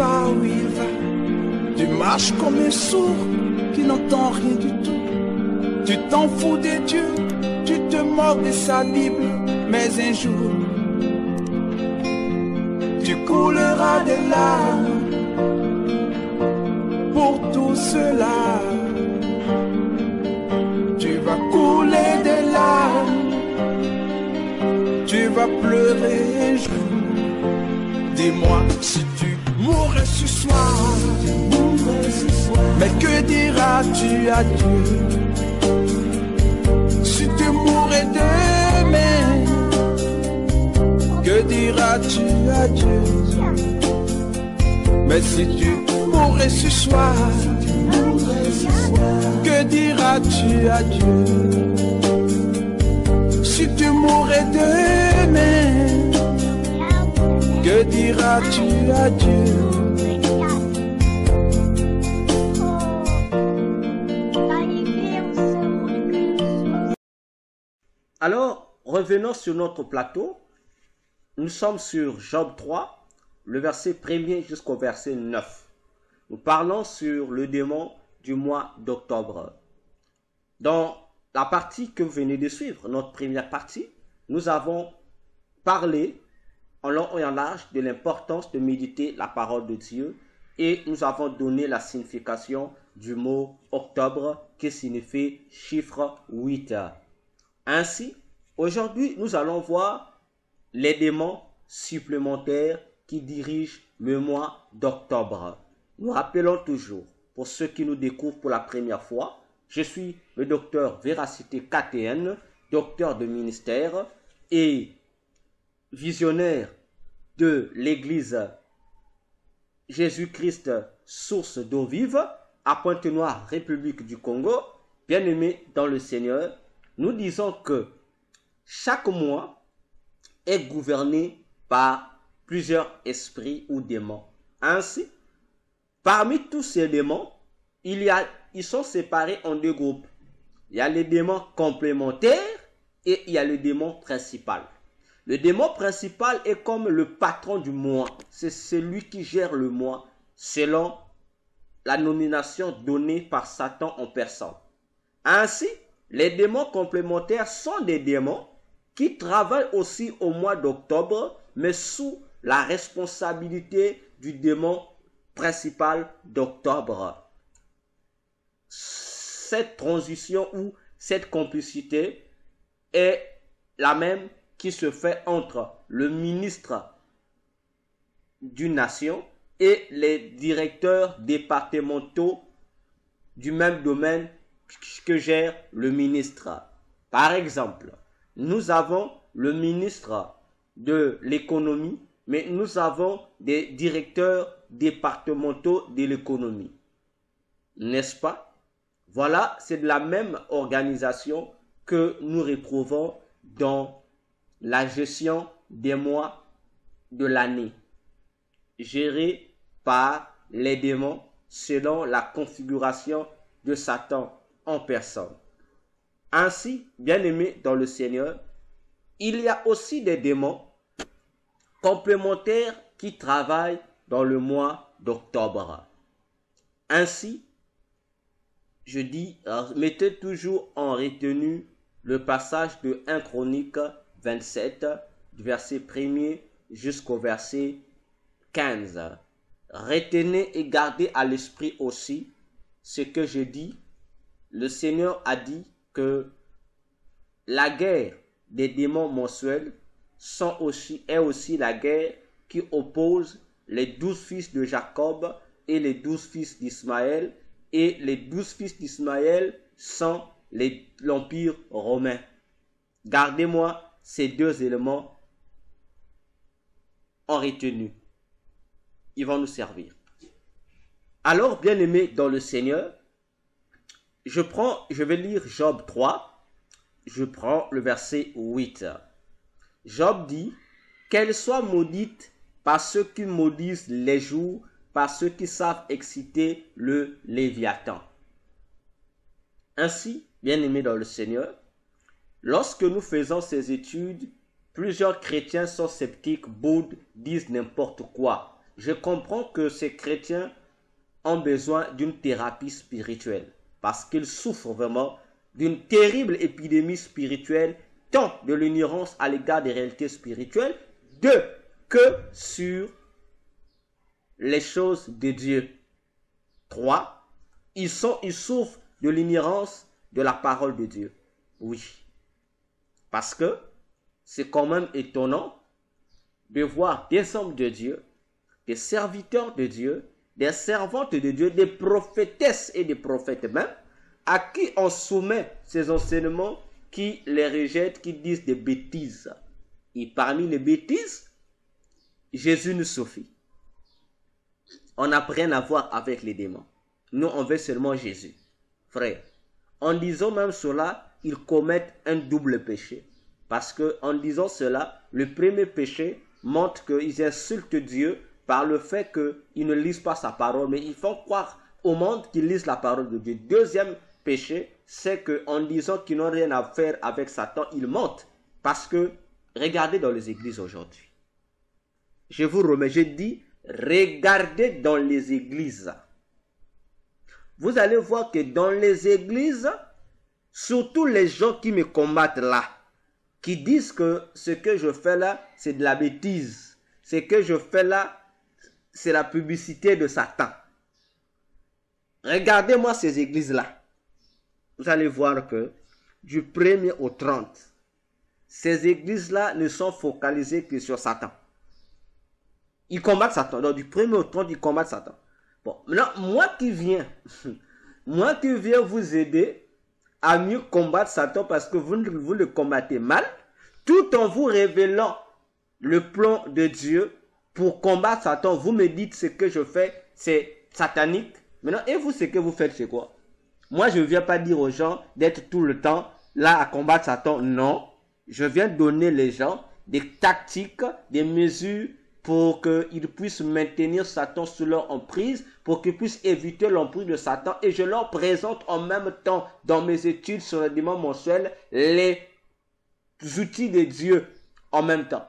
où. Tu marches comme un sourd qui n'entend rien du tout. Tu t'en fous de Dieu, tu te moques de sa Bible, mais un jour, tu couleras des larmes pour tout cela. Tu vas couler des larmes, tu vas pleurer un jour. Dis-moi tu mourrais ce soir, mais que diras-tu à Dieu? Si tu mourrais demain? Que diras-tu à Dieu? Mais si tu mourrais ce soir, que diras-tu à Dieu? Si tu mourrais demain, que diras-tu Alors, revenons sur notre plateau. Nous sommes sur Job 3, le verset 1er jusqu'au verset 9. Nous parlons sur le démon du mois d'octobre. Dans la partie que vous venez de suivre, notre première partie, nous avons parlé en long et en large de l'importance de méditer la parole de Dieu et nous avons donné la signification du mot octobre qui signifie chiffre 8. Ainsi, aujourd'hui, nous allons voir les démons supplémentaires qui dirigent le mois d'octobre. Nous rappelons toujours, pour ceux qui nous découvrent pour la première fois, je suis le docteur Véracité KTN, docteur de ministère et visionnaire de l'Église Jésus-Christ, source d'eau vive, à Pointe-Noire, République du Congo. Bien-aimés dans le Seigneur, nous disons que chaque mois est gouverné par plusieurs esprits ou démons. Ainsi, parmi tous ces démons, il y a, ils sont séparés en deux groupes. Il y a les démons complémentaires et il y a le démon principal. Le démon principal est comme le patron du mois. C'est celui qui gère le mois selon la nomination donnée par Satan en personne. Ainsi, les démons complémentaires sont des démons qui travaillent aussi au mois d'octobre, mais sous la responsabilité du démon principal d'octobre. Cette transition ou cette complicité est la même qui se fait entre le ministre d'une nation et les directeurs départementaux du même domaine que gère le ministre. Par exemple, nous avons le ministre de l'économie, mais nous avons des directeurs départementaux de l'économie. N'est-ce pas? Voilà, c'est de la même organisation que nous retrouvons dans la gestion des mois de l'année, gérée par les démons selon la configuration de Satan en personne. Ainsi, bien aimé dans le Seigneur, il y a aussi des démons complémentaires qui travaillent dans le mois d'octobre. Ainsi, je dis, mettez toujours en retenue le passage de 1 Chronique 27, du verset 1er jusqu'au verset 15. Retenez et gardez à l'esprit aussi ce que je dis. Le Seigneur a dit que la guerre des démons mensuels sont aussi, est aussi la guerre qui oppose les douze fils de Jacob et les douze fils d'Ismaël. Et les douze fils d'Ismaël sont l'Empire romain. Gardez-moi ces deux éléments en retenue. Ils vont nous servir. Alors, bien aimé dans le Seigneur, je prends, je vais lire Job 3. Je prends le verset 8. Job dit, qu'elle soit maudite par ceux qui maudissent les jours, par ceux qui savent exciter le Léviathan. Ainsi, bien aimé dans le Seigneur, lorsque nous faisons ces études plusieurs chrétiens sont sceptiques, boudes, disent n'importe quoi. Je comprends que ces chrétiens ont besoin d'une thérapie spirituelle parce qu'ils souffrent vraiment d'une terrible épidémie spirituelle, tant de l'ignorance à l'égard des réalités spirituelles, de que sur les choses de Dieu. 3. Ils, sont, ils souffrent de l'ignorance de la parole de Dieu. Oui. Parce que c'est quand même étonnant de voir des hommes de Dieu, des serviteurs de Dieu, des servantes de Dieu, des prophétesses et des prophètes même, à qui on soumet ces enseignements, qui les rejettent, qui disent des bêtises. Et parmi les bêtises, Jésus nous suffit. On n'a rien à voir avec les démons. Nous, on veut seulement Jésus. Frère, en disant même cela, ils commettent un double péché. Parce que en disant cela, le premier péché montre qu'ils insultent Dieu par le fait qu'ils ne lisent pas sa parole, mais ils font croire au monde qu'ils lisent la parole de Dieu. Deuxième péché, c'est qu'en disant qu'ils n'ont rien à faire avec Satan, ils mentent. Parce que, regardez dans les églises aujourd'hui. Je vous remets, je dis, regardez dans les églises. Vous allez voir que dans les églises, surtout les gens qui me combattent là, qui disent que ce que je fais là, c'est de la bêtise. Ce que je fais là, c'est la publicité de Satan. Regardez-moi ces églises-là. Vous allez voir que du 1er au 30, ces églises-là ne sont focalisées que sur Satan. Ils combattent Satan. Donc du 1er au 30, ils combattent Satan. Bon, maintenant, moi qui viens, moi qui viens vous aider mieux combattre Satan parce que vous, vous le combattez mal, tout en vous révélant le plan de Dieu pour combattre Satan, vous me dites ce que je fais, c'est satanique. Maintenant, et vous, ce que vous faites, c'est quoi? Moi, je ne viens pas dire aux gens d'être tout le temps là à combattre Satan. Non. Je viens donner les gens des tactiques, des mesures pour qu'ils puissent maintenir Satan sous leur emprise, pour qu'ils puissent éviter l'emprise de Satan. Et je leur présente en même temps, dans mes études sur le dimanche mensuel, les outils de Dieu en même temps.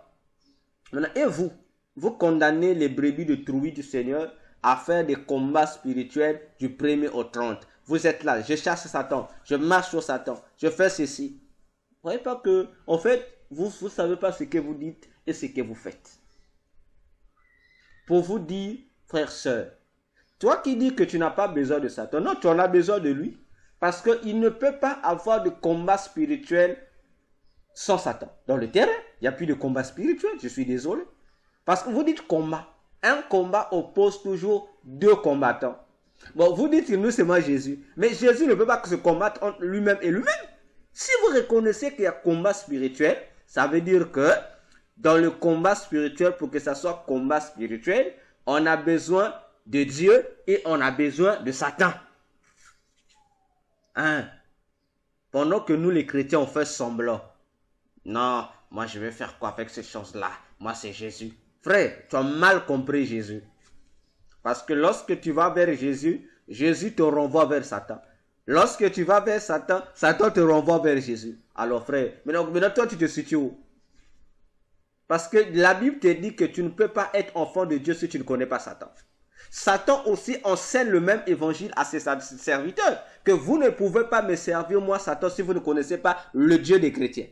et vous, vous condamnez les brebis de trouille du Seigneur à faire des combats spirituels du 1er au 30. Vous êtes là, je chasse Satan, je marche sur Satan, je fais ceci. Vous voyez pas que, en fait, vous ne savez pas ce que vous dites et ce que vous faites. Pour vous dire, frère, sœur, toi qui dis que tu n'as pas besoin de Satan, non, tu en as besoin de lui. Parce qu'il ne peut pas avoir de combat spirituel sans Satan. Dans le terrain, il n'y a plus de combat spirituel, je suis désolé. Parce que vous dites combat. Un combat oppose toujours deux combattants. Bon, vous dites nous, c'est moi Jésus. Mais Jésus ne peut pas se combattre entre lui-même et lui-même. Si vous reconnaissez qu'il y a combat spirituel, ça veut dire que dans le combat spirituel, pour que ça soit combat spirituel, on a besoin de Dieu et on a besoin de Satan. Hein? Pendant que nous, les chrétiens, on fait semblant. Non, moi, je vais faire quoi avec ces choses-là? Moi, c'est Jésus. Frère, tu as mal compris Jésus. Parce que lorsque tu vas vers Jésus, Jésus te renvoie vers Satan. Lorsque tu vas vers Satan, Satan te renvoie vers Jésus. Alors frère, maintenant, maintenant toi tu te situes où? Parce que la Bible te dit que tu ne peux pas être enfant de Dieu si tu ne connais pas Satan. Satan aussi enseigne le même évangile à ses serviteurs. Que vous ne pouvez pas me servir, moi, Satan, si vous ne connaissez pas le Dieu des chrétiens.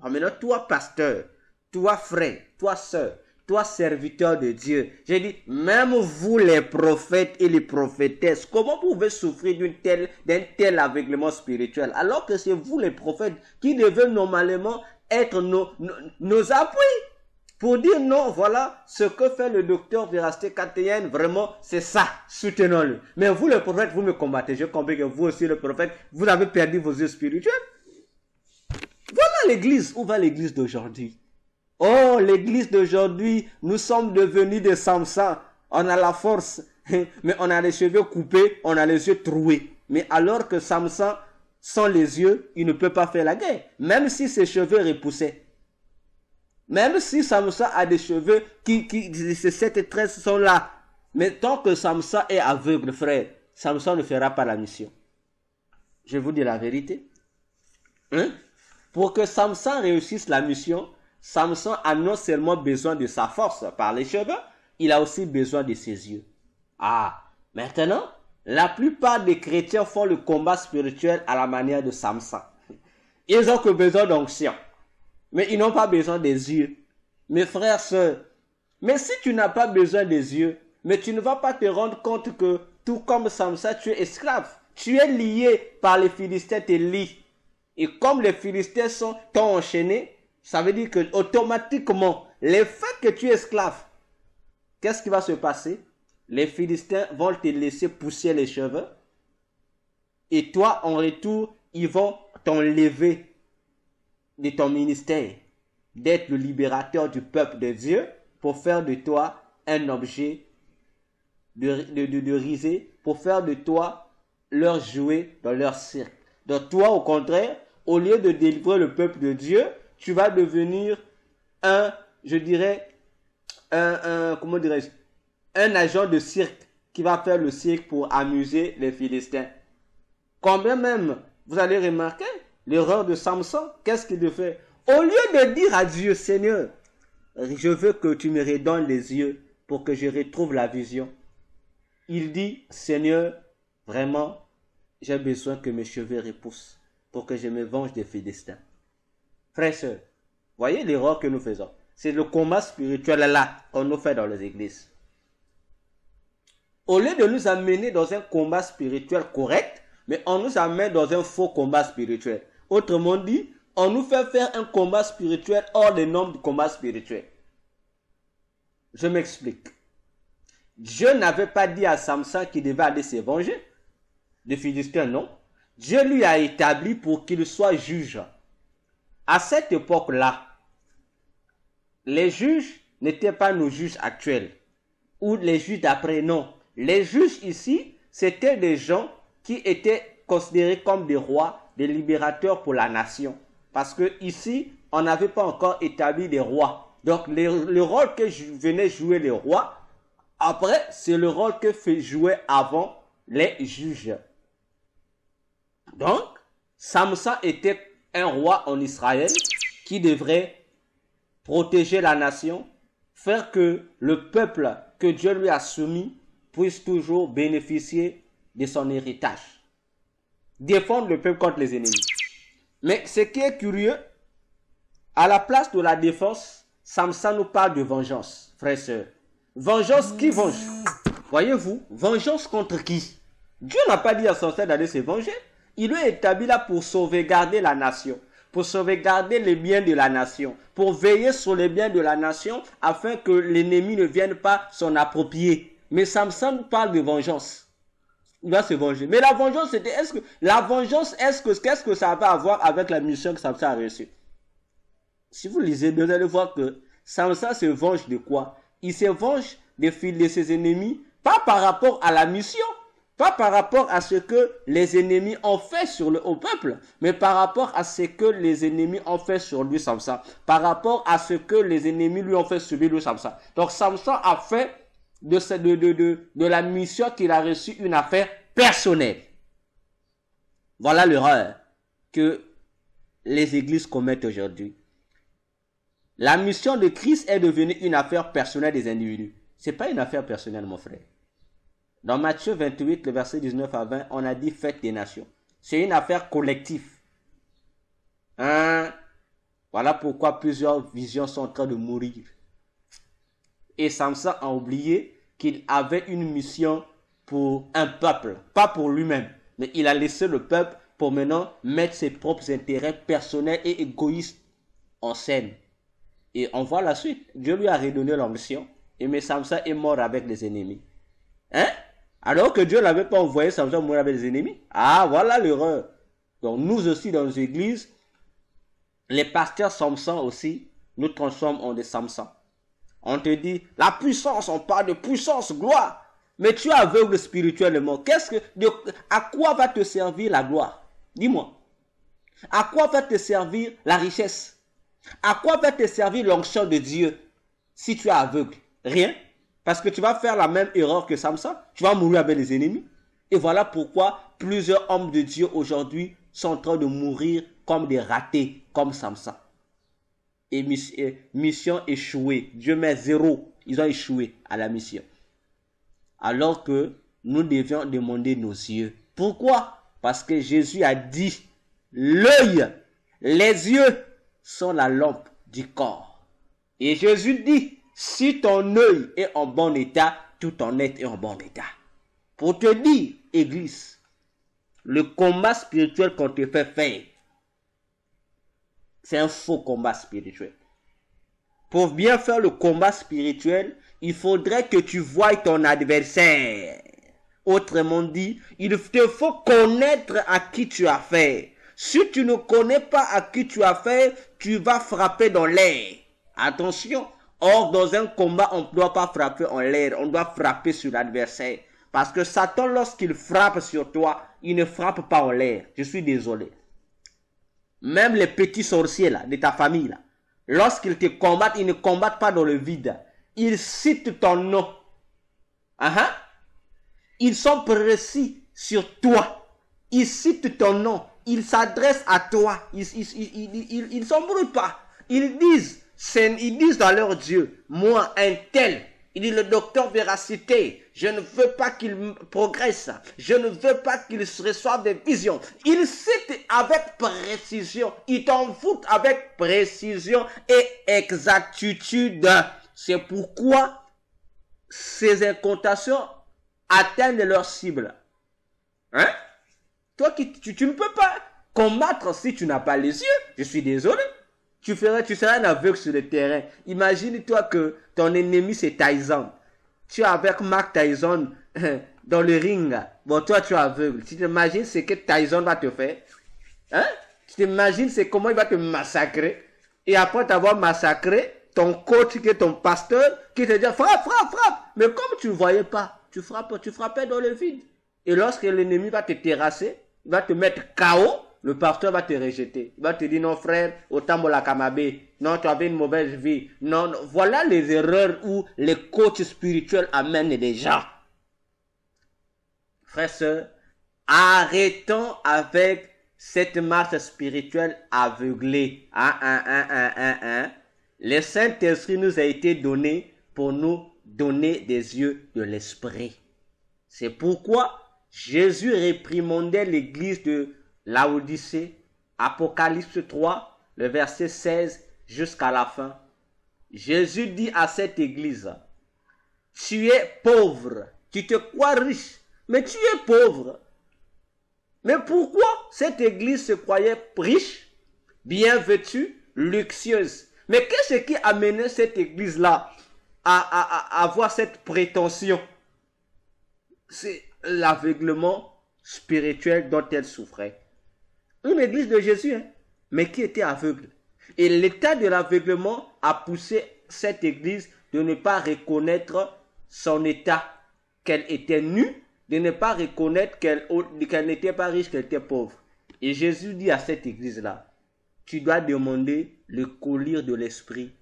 Alors maintenant, toi, pasteur, toi, frère, toi, sœur, toi serviteur de Dieu. J'ai dit, même vous les prophètes et les prophétesses, comment pouvez souffrir d'un tel, d'un tel aveuglement spirituel? Alors que c'est vous les prophètes qui devez normalement être nos, nos, appuis pour dire non, voilà ce que fait le docteur Vérasté Katéen, vraiment c'est ça, soutenons-le. Mais vous les prophètes, vous me combattez, je comprends que vous aussi les prophètes, vous avez perdu vos yeux spirituels. Voilà l'église, où va l'église d'aujourd'hui? Oh, l'église d'aujourd'hui, nous sommes devenus des Samson. On a la force, mais on a les cheveux coupés, on a les yeux troués. Mais alors que Samson, sans les yeux, il ne peut pas faire la guerre. Même si ses cheveux repoussaient. Même si Samson a des cheveux qui, ces sept tresses sont là. Mais tant que Samson est aveugle, frère, Samson ne fera pas la mission. Je vous dis la vérité. Hein? Pour que Samson réussisse la mission, Samson a non seulement besoin de sa force par les cheveux, il a aussi besoin de ses yeux. Ah, maintenant, la plupart des chrétiens font le combat spirituel à la manière de Samson. Ils ont que besoin d'onction, mais ils n'ont pas besoin des yeux. Mes frères, sœurs, mais si tu n'as pas besoin des yeux, mais tu ne vas pas te rendre compte que tout comme Samson, tu es esclave. Tu es lié par les Philistins, tes lits. Et comme les Philistins sont t'ont enchaîné, ça veut dire que automatiquement, le fait que tu es esclave, qu'est-ce qui va se passer? Les Philistins vont te laisser pousser les cheveux. Et toi, en retour, ils vont t'enlever de ton ministère, d'être le libérateur du peuple de Dieu, pour faire de toi un objet de, de, risée, pour faire de toi leur jouet dans leur cirque. Donc toi, au contraire, au lieu de délivrer le peuple de Dieu, tu vas devenir un, je dirais, un, un comment dirais-je, un agent de cirque qui va faire le cirque pour amuser les Philistins. Combien même, vous allez remarquer l'erreur de Samson, qu'est-ce qu'il fait Au lieu de dire à Dieu, Seigneur, je veux que tu me redonnes les yeux pour que je retrouve la vision. Il dit, Seigneur, vraiment, j'ai besoin que mes cheveux repoussent pour que je me venge des Philistins. Frères sœurs, voyez l'erreur que nous faisons. C'est le combat spirituel là qu'on nous fait dans les églises. Au lieu de nous amener dans un combat spirituel correct, mais on nous amène dans un faux combat spirituel. Autrement dit, on nous fait faire un combat spirituel hors des normes du combat spirituel. Je m'explique. Dieu n'avait pas dit à Samson qu'il devait aller se venger de Philistins, non. Dieu lui a établi pour qu'il soit juge. À cette époque-là, les juges n'étaient pas nos juges actuels ou les juges d'après, non. Les juges ici, c'était des gens qui étaient considérés comme des rois, des libérateurs pour la nation. Parce que ici, on n'avait pas encore établi des rois. Donc, le, rôle que venaient jouer les rois, après, c'est le rôle que jouer avant les juges. Donc, Samson était un roi en Israël qui devrait protéger la nation, faire que le peuple que Dieu lui a soumis puisse toujours bénéficier de son héritage. Défendre le peuple contre les ennemis. Mais ce qui est curieux, à la place de la défense, Samson nous parle de vengeance, frère sœurs. Vengeance qui venge Voyez-vous, vengeance contre qui? Dieu n'a pas dit à son d'aller se venger. Il est établi là pour sauvegarder la nation, pour sauvegarder les biens de la nation, pour veiller sur les biens de la nation afin que l'ennemi ne vienne pas s'en approprier. Mais Samson parle de vengeance il va se venger. Mais la vengeance, c'était, est-ce que, la vengeance, est-ce que, qu'est-ce que ça va avoir avec la mission que Samson a reçue? Si vous lisez, vous allez voir que Samson se venge de quoi? Il se venge des fils de ses ennemis, pas par rapport à la mission, pas par rapport à ce que les ennemis ont fait sur le haut peuple, mais par rapport à ce que les ennemis ont fait sur lui, Samson. Par rapport à ce que les ennemis lui ont fait subir lui, Samson. Donc Samson a fait de, la mission qu'il a reçue une affaire personnelle. Voilà l'erreur que les églises commettent aujourd'hui. La mission de Christ est devenue une affaire personnelle des individus. C'est pas une affaire personnelle, mon frère. Dans Matthieu 28, le verset 19 à 20, on a dit fête des nations. C'est une affaire collective. Hein? Voilà pourquoi plusieurs visions sont en train de mourir. Et Samson a oublié qu'il avait une mission pour un peuple, pas pour lui-même. Mais il a laissé le peuple pour maintenant mettre ses propres intérêts personnels et égoïstes en scène. Et on voit la suite. Dieu lui a redonné l'ambition. Et mais Samson est mort avec les ennemis. Hein? Alors que Dieu n'avait pas envoyé Samson mourir avec les ennemis? Ah, voilà l'erreur. Donc nous aussi dans nos églises, les pasteurs Samson aussi, nous transformons en des Samson. On te dit, la puissance, on parle de puissance, gloire. Mais tu es aveugle spirituellement. Qu'est-ce que, à quoi va te servir la gloire? Dis-moi. À quoi va te servir la richesse? À quoi va te servir l'onction de Dieu si tu es aveugle? Rien. Parce que tu vas faire la même erreur que Samson. Tu vas mourir avec les ennemis. Et voilà pourquoi plusieurs hommes de Dieu aujourd'hui sont en train de mourir comme des ratés, comme Samson. Mission échouée. Dieu met zéro. Ils ont échoué à la mission. Alors que nous devions demander nos yeux. Pourquoi? Parce que Jésus a dit, l'œil, les yeux sont la lampe du corps. Et Jésus dit, si ton œil est en bon état, tout ton être est en bon état. Pour te dire, Église, le combat spirituel qu'on te fait faire, c'est un faux combat spirituel. Pour bien faire le combat spirituel, il faudrait que tu voies ton adversaire. Autrement dit, il te faut connaître à qui tu as fait. Si tu ne connais pas à qui tu as fait, tu vas frapper dans l'air. Attention. Or, dans un combat, on ne doit pas frapper en l'air, on doit frapper sur l'adversaire. Parce que Satan, lorsqu'il frappe sur toi, il ne frappe pas en l'air. Je suis désolé. Même les petits sorciers de ta famille lorsqu'ils te combattent, ils ne combattent pas dans le vide. Ils citent ton nom. Uh Ils sont précis sur toi. Ils citent ton nom. Ils s'adressent à toi. Ils ne s'embrouillent pas. Ils disent, ils disent dans leur Dieu, moi, un tel, il dit le docteur Véracité, je ne veux pas qu'il progresse, je ne veux pas qu'il reçoive des visions. Il cite avec précision, il t'envoûte avec précision et exactitude. C'est pourquoi ces incantations atteignent leur cible. Hein? Toi, qui, tu ne peux pas combattre si tu n'as pas les yeux. Je suis désolé. Tu ferais, tu serais un aveugle sur le terrain. Imagine-toi que ton ennemi c'est Tyson. Tu es avec Mark Tyson dans le ring. Bon, toi tu es aveugle. Tu t'imagines ce que Tyson va te faire? Hein? Tu t'imagines c'est comment il va te massacrer? Et après t'avoir massacré, ton coach qui est ton pasteur, qui te dit frappe, frappe, frappe. Mais comme tu ne voyais pas, tu frappes, tu frappais dans le vide. Et lorsque l'ennemi va te terrasser, il va te mettre KO, le pasteur va te rejeter. Il va te dire non frère, autant la kamabé. Non, tu avais une mauvaise vie. Non, non, voilà les erreurs où les coachs spirituels amènent les gens. Frère, sœurs, arrêtons avec cette marche spirituelle aveuglée. Ah, ah, ah, ah, ah. Le Saint-Esprit nous a été donné pour nous donner des yeux de l'esprit. C'est pourquoi Jésus réprimandait l'église de Laodicée, Apocalypse 3, le verset 16 jusqu'à la fin. Jésus dit à cette église, tu es pauvre, tu te crois riche, mais tu es pauvre. Mais pourquoi cette église se croyait riche, bien vêtue, luxueuse? Mais qu'est-ce qui amenait cette église-là à, avoir cette prétention? C'est l'aveuglement spirituel dont elle souffrait. Une église de Jésus, hein, mais qui était aveugle. Et l'état de l'aveuglement a poussé cette église de ne pas reconnaître son état, qu'elle était nue, de ne pas reconnaître qu'elle n'était pas riche, qu'elle était pauvre. Et Jésus dit à cette église-là, tu dois demander le collier de l'esprit,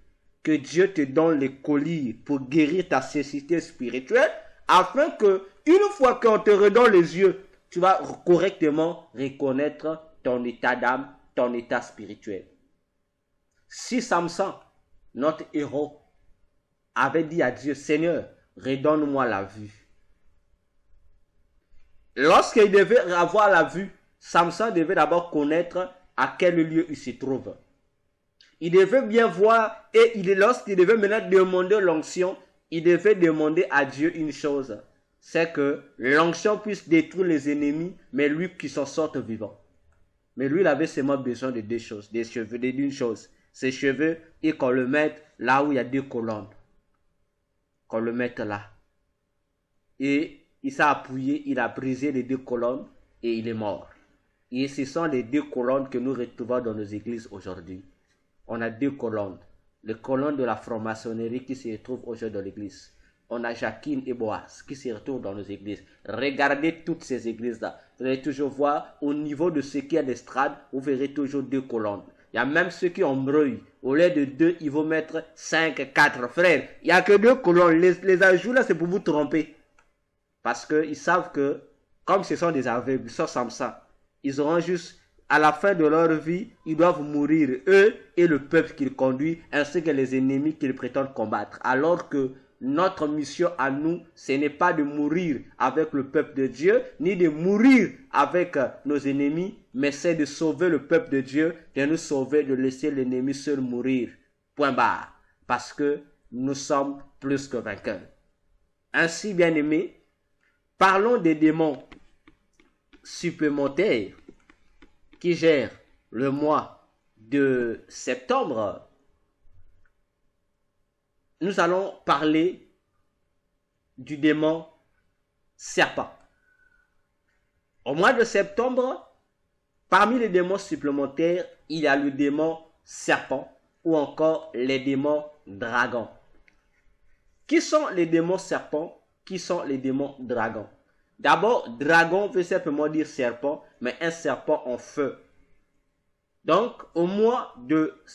que Dieu te donne le collier pour guérir ta cécité spirituelle, afin que, une fois qu'on te redonne les yeux, tu vas correctement reconnaître ton état d'âme, ton état spirituel. Si Samson, notre héros, avait dit à Dieu, Seigneur, redonne-moi la vue. Lorsqu'il devait avoir la vue, Samson devait d'abord connaître à quel lieu il se trouve. Il devait bien voir et il, lorsqu'il devait maintenant demander l'onction, il devait demander à Dieu une chose. C'est que l'onction puisse détruire les ennemis, mais lui qui s'en sorte vivant. Mais lui, il avait seulement besoin de deux choses, des cheveux, d'une chose. Ses cheveux, et qu'on le mette là où il y a deux colonnes. Qu'on le mette là. Et il s'est appuyé, il a brisé les deux colonnes et il est mort. Et ce sont les deux colonnes que nous retrouvons dans nos églises aujourd'hui. On a deux colonnes. Les colonnes de la franc-maçonnerie qui se retrouvent aujourd'hui dans l'église on a Jacqueline et Boaz qui se retrouvent dans nos églises. Regardez toutes ces églises-là. Vous allez toujours voir, au niveau de ce qui est l'estrade, vous verrez toujours deux colonnes. Il y a même ceux qui embrouillent. Au lieu de deux, ils vont mettre cinq, quatre. Frères, il n'y a que deux colonnes. Les, ajouts là, c'est pour vous tromper. Parce qu'ils savent que, comme ce sont des aveugles, sont ça. Ils auront juste à la fin de leur vie, ils doivent mourir, eux et le peuple qu'ils conduisent, ainsi que les ennemis qu'ils prétendent combattre. Alors que notre mission à nous, ce n'est pas de mourir avec le peuple de Dieu, ni de mourir avec euh, nos ennemis, mais c'est de sauver le peuple de Dieu, de nous sauver, de laisser l'ennemi seul mourir. Point barre. Parce que nous sommes plus que vainqueurs. Ainsi, bien aimés, parlons des démons supplémentaires qui gèrent le mois de septembre. Nous allons parler du démon serpent. Au mois de septembre, parmi les démons supplémentaires, il y a le démon serpent ou encore les démons dragons. Qui sont les démons serpents? Qui sont les démons dragons? D'abord, dragon veut simplement dire serpent, mais un serpent en feu. Donc, au mois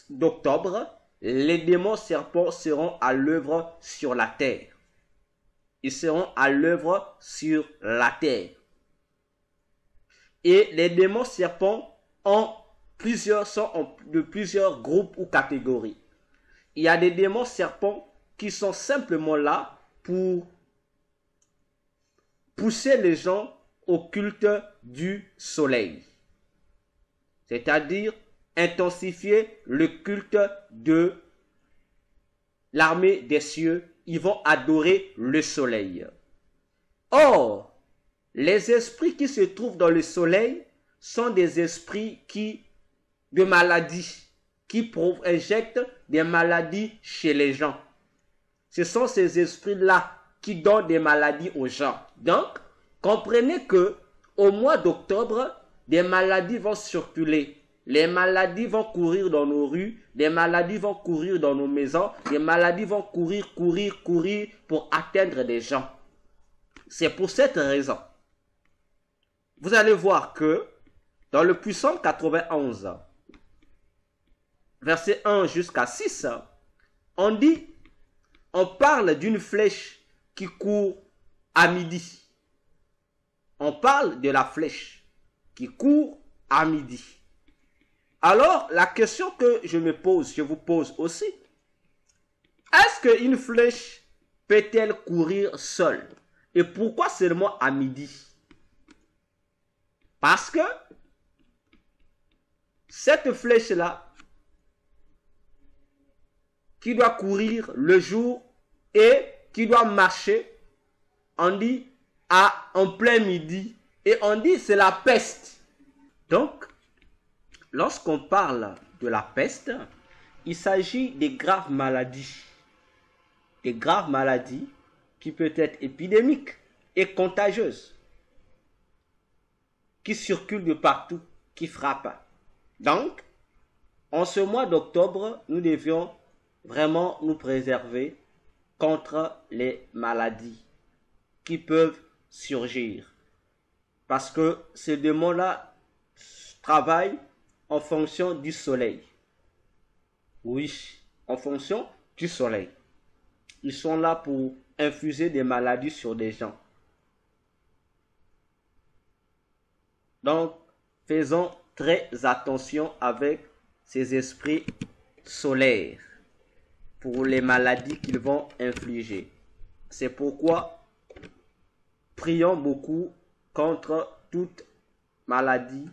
d'octobre, les démons serpents seront à l'œuvre sur la terre. Ils seront à l'œuvre sur la terre. Et les démons serpents ont plusieurs, sont de plusieurs groupes ou catégories. Il y a des démons serpents qui sont simplement là pour pousser les gens au culte du soleil. C'est-à-dire intensifier le culte de l'armée des cieux. Ils vont adorer le soleil. Or, les esprits qui se trouvent dans le soleil sont des esprits qui, de maladies, qui injectent des maladies chez les gens. Ce sont ces esprits-là qui donnent des maladies aux gens. Donc, comprenez que au mois d'octobre, des maladies vont circuler. Les maladies vont courir dans nos rues, des maladies vont courir dans nos maisons, des maladies vont courir, courir, courir pour atteindre des gens. C'est pour cette raison. Vous allez voir que dans le puissant 91, verset 1 jusqu'à 6, on dit, on parle d'une flèche qui court à midi. On parle de la flèche qui court à midi. Alors, la question que je me pose, je vous pose aussi, est-ce qu'une flèche peut-elle courir seule? Et pourquoi seulement à midi? Parce que cette flèche-là, qui doit courir le jour et qui doit marcher, on dit à en plein midi et on dit c'est la peste. Donc, lorsqu'on parle de la peste, il s'agit des graves maladies. Des graves maladies qui peuvent être épidémiques et contagieuses, qui circulent de partout, qui frappent. Donc, en ce mois d'octobre, nous devions vraiment nous préserver contre les maladies qui peuvent surgir. Parce que ces démons-là travaillent en fonction du soleil. Oui, en fonction du soleil. Ils sont là pour infuser des maladies sur des gens. Donc, faisons très attention avec ces esprits solaires pour les maladies qu'ils vont infliger. C'est pourquoi prions beaucoup contre toute maladie,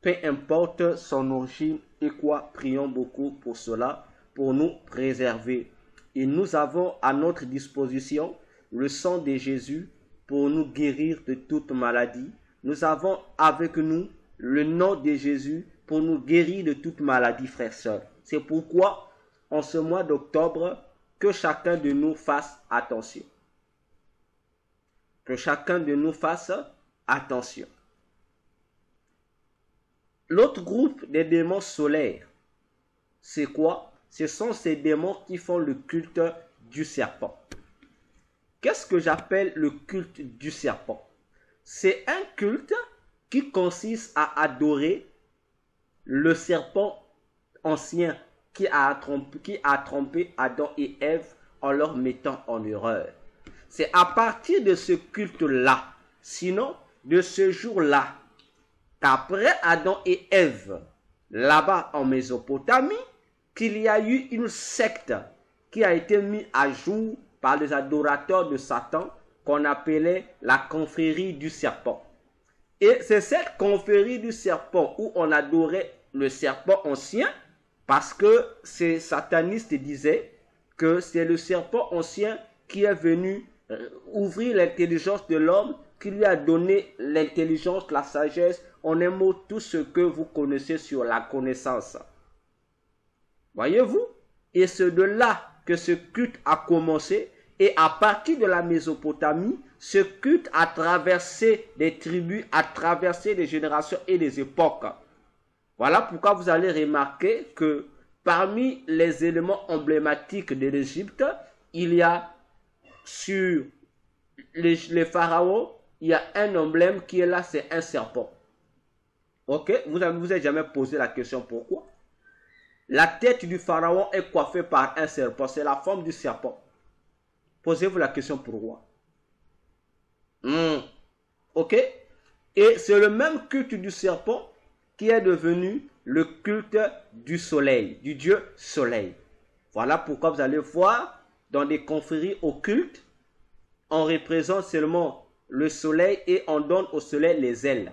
peu importe son origine et quoi, prions beaucoup pour cela, pour nous préserver. Et nous avons à notre disposition le sang de Jésus pour nous guérir de toute maladie. Nous avons avec nous le nom de Jésus pour nous guérir de toute maladie, frères sœurs. C'est pourquoi, en ce mois d'octobre, que chacun de nous fasse attention. Que chacun de nous fasse attention. L'autre groupe des démons solaires, c'est quoi? Ce sont ces démons qui font le culte du serpent. Qu'est-ce que j'appelle le culte du serpent? C'est un culte qui consiste à adorer le serpent ancien qui a, trompé, Adam et Ève en leur mettant en erreur. C'est à partir de ce culte-là, sinon de ce jour-là, qu'après Adam et Ève, là-bas en Mésopotamie, qu'il y a eu une secte qui a été mise à jour par les adorateurs de Satan qu'on appelait la confrérie du serpent. Et c'est cette confrérie du serpent où on adorait le serpent ancien parce que ces satanistes disaient que c'est le serpent ancien qui est venu euh, ouvrir l'intelligence de l'homme, qui lui a donné l'intelligence, la sagesse, en un mot, tout ce que vous connaissez sur la connaissance. Voyez-vous? Et c'est de là que ce culte a commencé. Et à partir de la Mésopotamie, ce culte a traversé des tribus, a traversé des générations et des époques. Voilà pourquoi vous allez remarquer que parmi les éléments emblématiques de l'Égypte, il y a sur les, pharaons, il y a un emblème qui est là, c'est un serpent. Ok Vous ne vous êtes jamais posé la question pourquoi? La tête du pharaon est coiffée par un serpent. C'est la forme du serpent. Posez-vous la question pourquoi? Hmm. Ok? Et c'est le même culte du serpent qui est devenu le culte du soleil, du dieu soleil. Voilà pourquoi vous allez voir dans des confréries occultes, on représente seulement le soleil et on donne au soleil les ailes.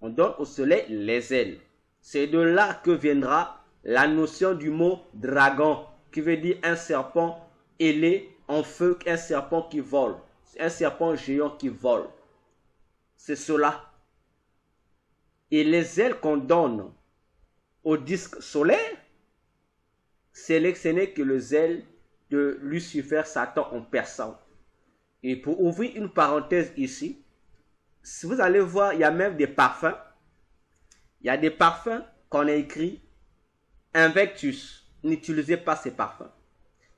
On donne au soleil les ailes. C'est de là que viendra la notion du mot dragon, qui veut dire un serpent ailé en feu, un serpent qui vole, un serpent géant qui vole. C'est cela. Et les ailes qu'on donne au disque solaire, n'est que les ailes de Lucifer, Satan en persan. Et pour ouvrir une parenthèse ici, si vous allez voir, il y a même des parfums. Il y a des parfums qu'on a écrit Invectus. N'utilisez pas ces parfums.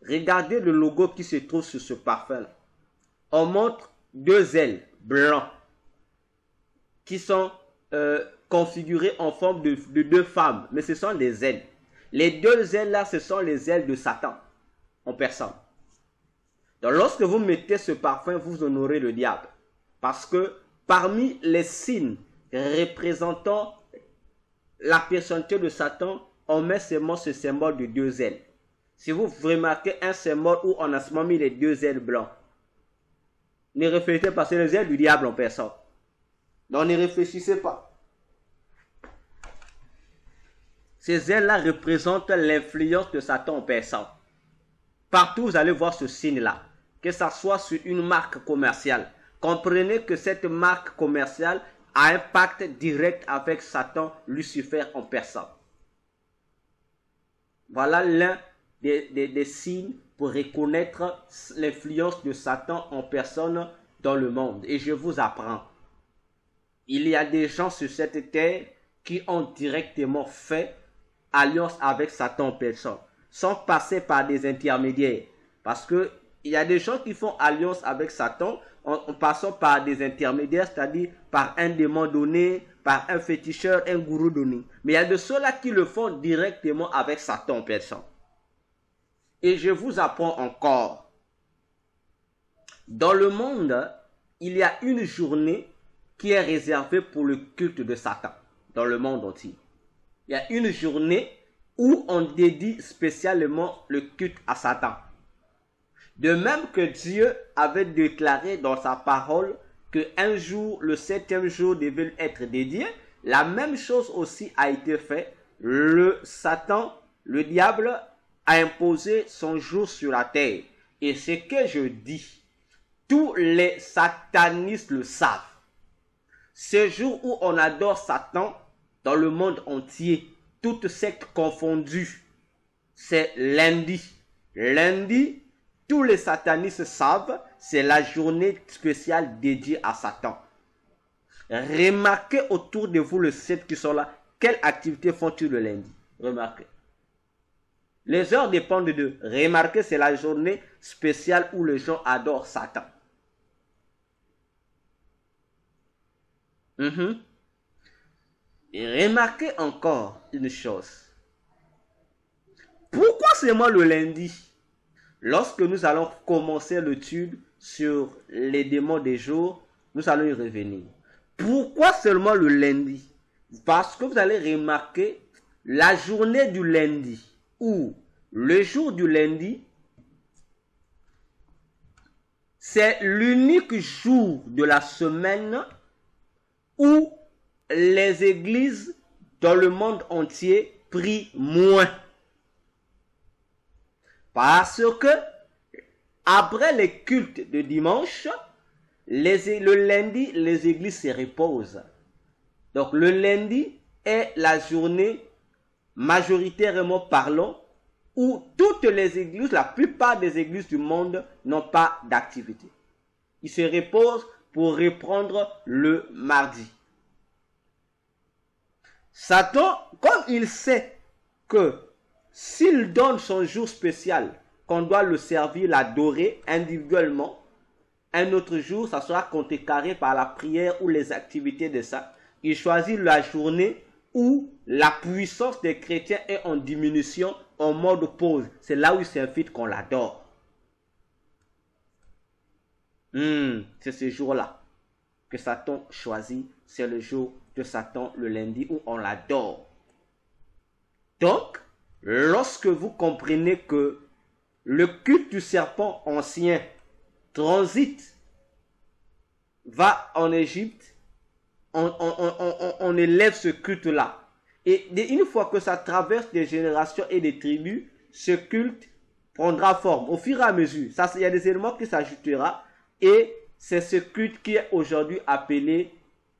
Regardez le logo qui se trouve sur ce parfum-là. On montre deux ailes blancs qui sont euh, configurées en forme de, de, deux femmes, mais ce sont des ailes. Les deux ailes là, ce sont les ailes de Satan en personne. Donc lorsque vous mettez ce parfum, vous honorez le diable. Parce que parmi les signes représentant la personnalité de Satan, on met seulement ce symbole de deux ailes. Si vous remarquez un symbole où on a seulement mis les deux ailes blancs, ne réfléchissez pas, c'est les ailes du diable en personne. Donc ne réfléchissez pas. Ces ailes-là représentent l'influence de Satan en personne. Partout, vous allez voir ce signe-là que ça soit sur une marque commerciale. Comprenez que cette marque commerciale a un pacte direct avec Satan, Lucifer en personne. Voilà l'un des, signes pour reconnaître l'influence de Satan en personne dans le monde. Et je vous apprends. Il y a des gens sur cette terre qui ont directement fait alliance avec Satan en personne, sans passer par des intermédiaires. Parce que il y a des gens qui font alliance avec Satan en, passant par des intermédiaires, c'est-à-dire par un démon donné, par un féticheur, un gourou donné. Mais il y a de ceux-là qui le font directement avec Satan en personne. Et je vous apprends encore. Dans le monde, il y a une journée qui est réservée pour le culte de Satan. Dans le monde entier. Il y a une journée où on dédie spécialement le culte à Satan. De même que Dieu avait déclaré dans sa parole que un jour, le septième jour devait être dédié, la même chose aussi a été fait. Le Satan, le diable, a imposé son jour sur la terre. Et ce que je dis, tous les satanistes le savent. Ce jour où on adore Satan dans le monde entier, toutes sectes confondues, c'est lundi. Lundi, tous les satanistes savent, c'est la journée spéciale dédiée à Satan. Remarquez autour de vous les sept qui sont là, quelle activité font-ils le lundi? Remarquez. Les heures dépendent de Remarquez, c'est la journée spéciale où les gens adorent Satan. Mhm. Remarquez encore une chose. Pourquoi moi le lundi? Lorsque nous allons commencer l'étude sur les démons des jours, nous allons y revenir. Pourquoi seulement le lundi? Parce que vous allez remarquer la journée du lundi ou le jour du lundi, c'est l'unique jour de la semaine où les églises dans le monde entier prient moins. Parce que après les cultes de dimanche, le lundi, les églises se reposent. Donc le lundi est la journée majoritairement parlant où toutes les églises, la plupart des églises du monde n'ont pas d'activité. Ils se reposent pour reprendre le mardi. Satan, comme il sait que s'il donne son jour spécial, qu'on doit le servir, l'adorer individuellement, un autre jour, ça sera contrecarré par la prière ou les activités de ça. Il choisit la journée où la puissance des chrétiens est en diminution, en mode pause. C'est là où il s'invite qu'on l'adore. Hmm, c'est ce jour-là que Satan choisit. C'est le jour de Satan, le lundi, où on l'adore. Donc, lorsque vous comprenez que le culte du serpent ancien transite, va en Égypte, on, élève ce culte-là. Et une fois que ça traverse des générations et des tribus, ce culte prendra forme au fur et à mesure. Ça, il y a des éléments qui s'ajoutera et c'est ce culte qui est aujourd'hui appelé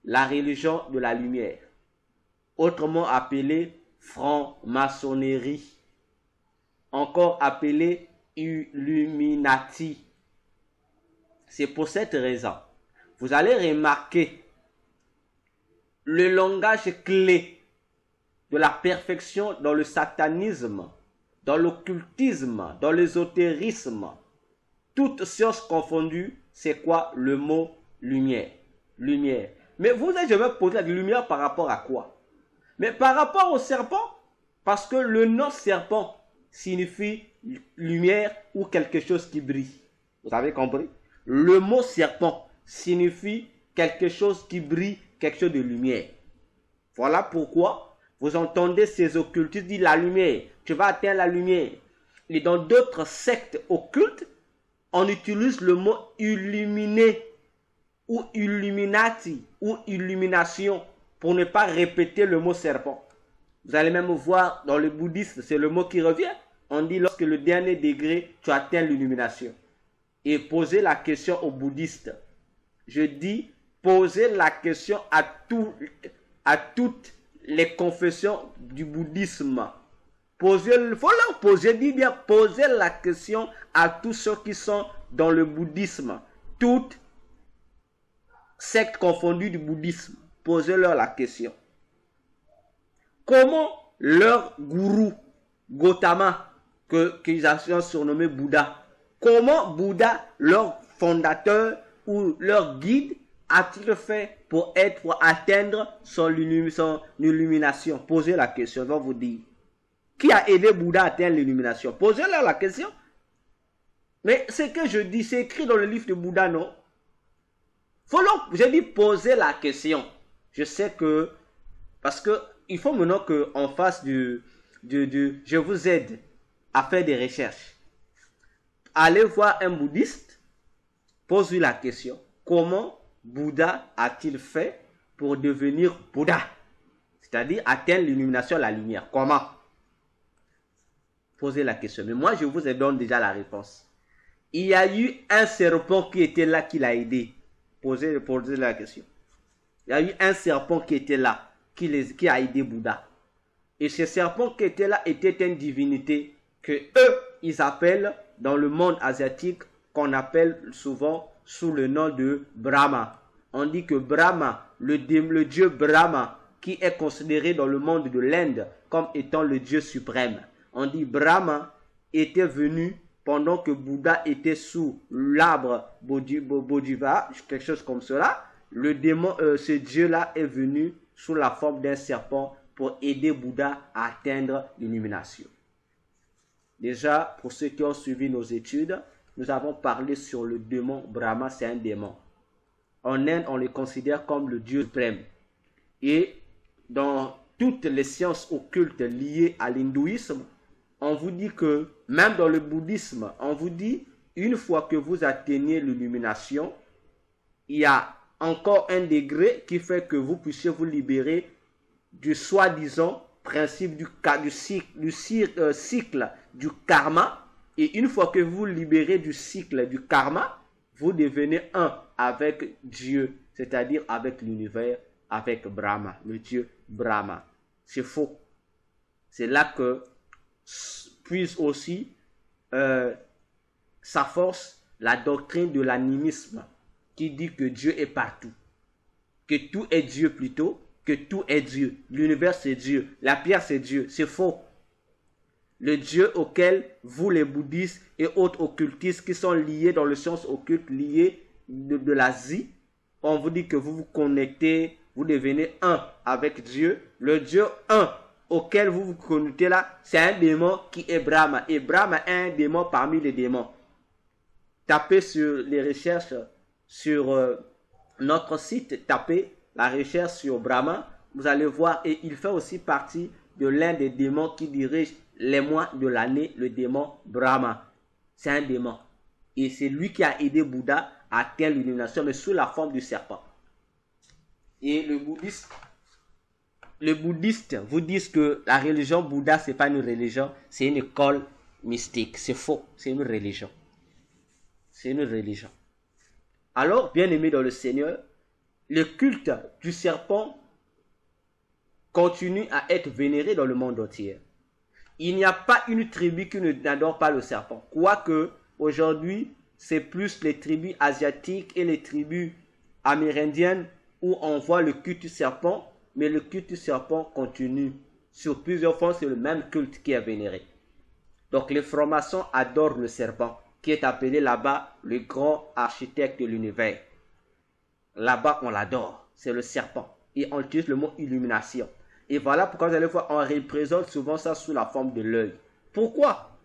la religion de la lumière, autrement appelé franc-maçonnerie, encore appelé Illuminati. C'est pour cette raison. Vous allez remarquer le langage clé de la perfection dans le satanisme, dans l'occultisme, dans l'ésotérisme, toutes sciences confondues, c'est quoi le mot lumière? Lumière. Mais vous avez jamais posé la lumière par rapport à quoi? Mais par rapport au serpent, parce que le nom serpent signifie lumière ou quelque chose qui brille. Vous avez compris? Le mot serpent signifie quelque chose qui brille, quelque chose de lumière. Voilà pourquoi vous entendez ces occultistes dire la lumière, tu vas atteindre la lumière. Et dans d'autres sectes occultes, on utilise le mot illuminé ou illuminati ou illumination pour ne pas répéter le mot serpent. Vous allez même voir dans le bouddhisme, c'est le mot qui revient. On dit lorsque le dernier degré, tu atteins l'illumination. Et poser la question aux bouddhistes. Je dis poser la question à, tout, à toutes les confessions du bouddhisme. Poser, faut leur poser, dis bien, poser la question à tous ceux qui sont dans le bouddhisme. Toutes sectes confondues du bouddhisme. Posez-leur la question. Comment leur gourou, Gautama, qu'ils ont surnommé Bouddha, comment Bouddha, leur fondateur ou leur guide, a-t-il fait pour être, pour atteindre son, illumination? Posez la question, je vais vous dire. Qui a aidé Bouddha à atteindre l'illumination? Posez-leur la question. Mais ce que je dis, c'est écrit dans le livre de Bouddha, non? Faut j'ai dit poser la question. Je sais que, parce que il faut maintenant qu'on fasse du, je vous aide à faire des recherches. Allez voir un bouddhiste, pose-lui la question, comment Bouddha a-t-il fait pour devenir Bouddha? C'est-à-dire atteindre l'illumination, la lumière. Comment? Posez la question. Mais moi, je vous donne déjà la réponse. Il y a eu un serpent qui était là qui l'a aidé. Posez, posez la question. Il y a eu un serpent qui était là, qui, les, a aidé Bouddha. Et ce serpent qui était là était une divinité que eux, ils appellent dans le monde asiatique, qu'on appelle souvent sous le nom de Brahma. On dit que Brahma, le, le dieu Brahma, qui est considéré dans le monde de l'Inde comme étant le dieu suprême. On dit Brahma était venu pendant que Bouddha était sous l'arbre Bodhiva, quelque chose comme cela. Le démon, euh, ce dieu-là est venu sous la forme d'un serpent pour aider Bouddha à atteindre l'illumination. Déjà, pour ceux qui ont suivi nos études, nous avons parlé sur le démon Brahma, c'est un démon. En Inde, on les considère comme le Dieu suprême. Et dans toutes les sciences occultes liées à l'hindouisme, on vous dit que, même dans le bouddhisme, on vous dit, une fois que vous atteignez l'illumination, il y a encore un degré qui fait que vous puissiez vous libérer du soi-disant principe du, du, cycle, du euh, cycle du karma. Et une fois que vous libérez du cycle du karma, vous devenez un avec Dieu, c'est-à-dire avec l'univers, avec Brahma, le Dieu Brahma. C'est faux. C'est là que puise aussi euh, sa force la doctrine de l'animisme qui dit que Dieu est partout, que tout est Dieu plutôt, que tout est Dieu. L'univers c'est Dieu, la pierre c'est Dieu. C'est faux. Le Dieu auquel vous les bouddhistes et autres occultistes qui sont liés dans le science occulte, liés de, de l'Asie, on vous dit que vous vous connectez, vous devenez un avec Dieu. Le Dieu un auquel vous vous connectez là, c'est un démon qui est Brahma. Et Brahma est un démon parmi les démons. Tapez sur les recherches sur euh, notre site, tapez la recherche sur Brahma, vous allez voir, et il fait aussi partie de l'un des démons qui dirige les mois de l'année, le démon Brahma. C'est un démon. Et c'est lui qui a aidé Bouddha à atteindre l'illumination, mais sous la forme du serpent. Et le bouddhiste, le bouddhiste vous dit que la religion Bouddha, c'est pas une religion, c'est une école mystique. C'est faux, c'est une religion. C'est une religion. Alors, bien aimé dans le Seigneur, le culte du serpent continue à être vénéré dans le monde entier. Il n'y a pas une tribu qui n'adore pas le serpent. Quoique, aujourd'hui, c'est plus les tribus asiatiques et les tribus amérindiennes où on voit le culte du serpent, mais le culte du serpent continue. Sur plusieurs fois, c'est le même culte qui est vénéré. Donc les formations adorent le serpent qui est appelé là-bas le grand architecte de l'univers. Là-bas, on l'adore. C'est le serpent. Et on utilise le mot illumination. Et voilà pourquoi vous allez voir, on représente souvent ça sous la forme de l'œil. Pourquoi?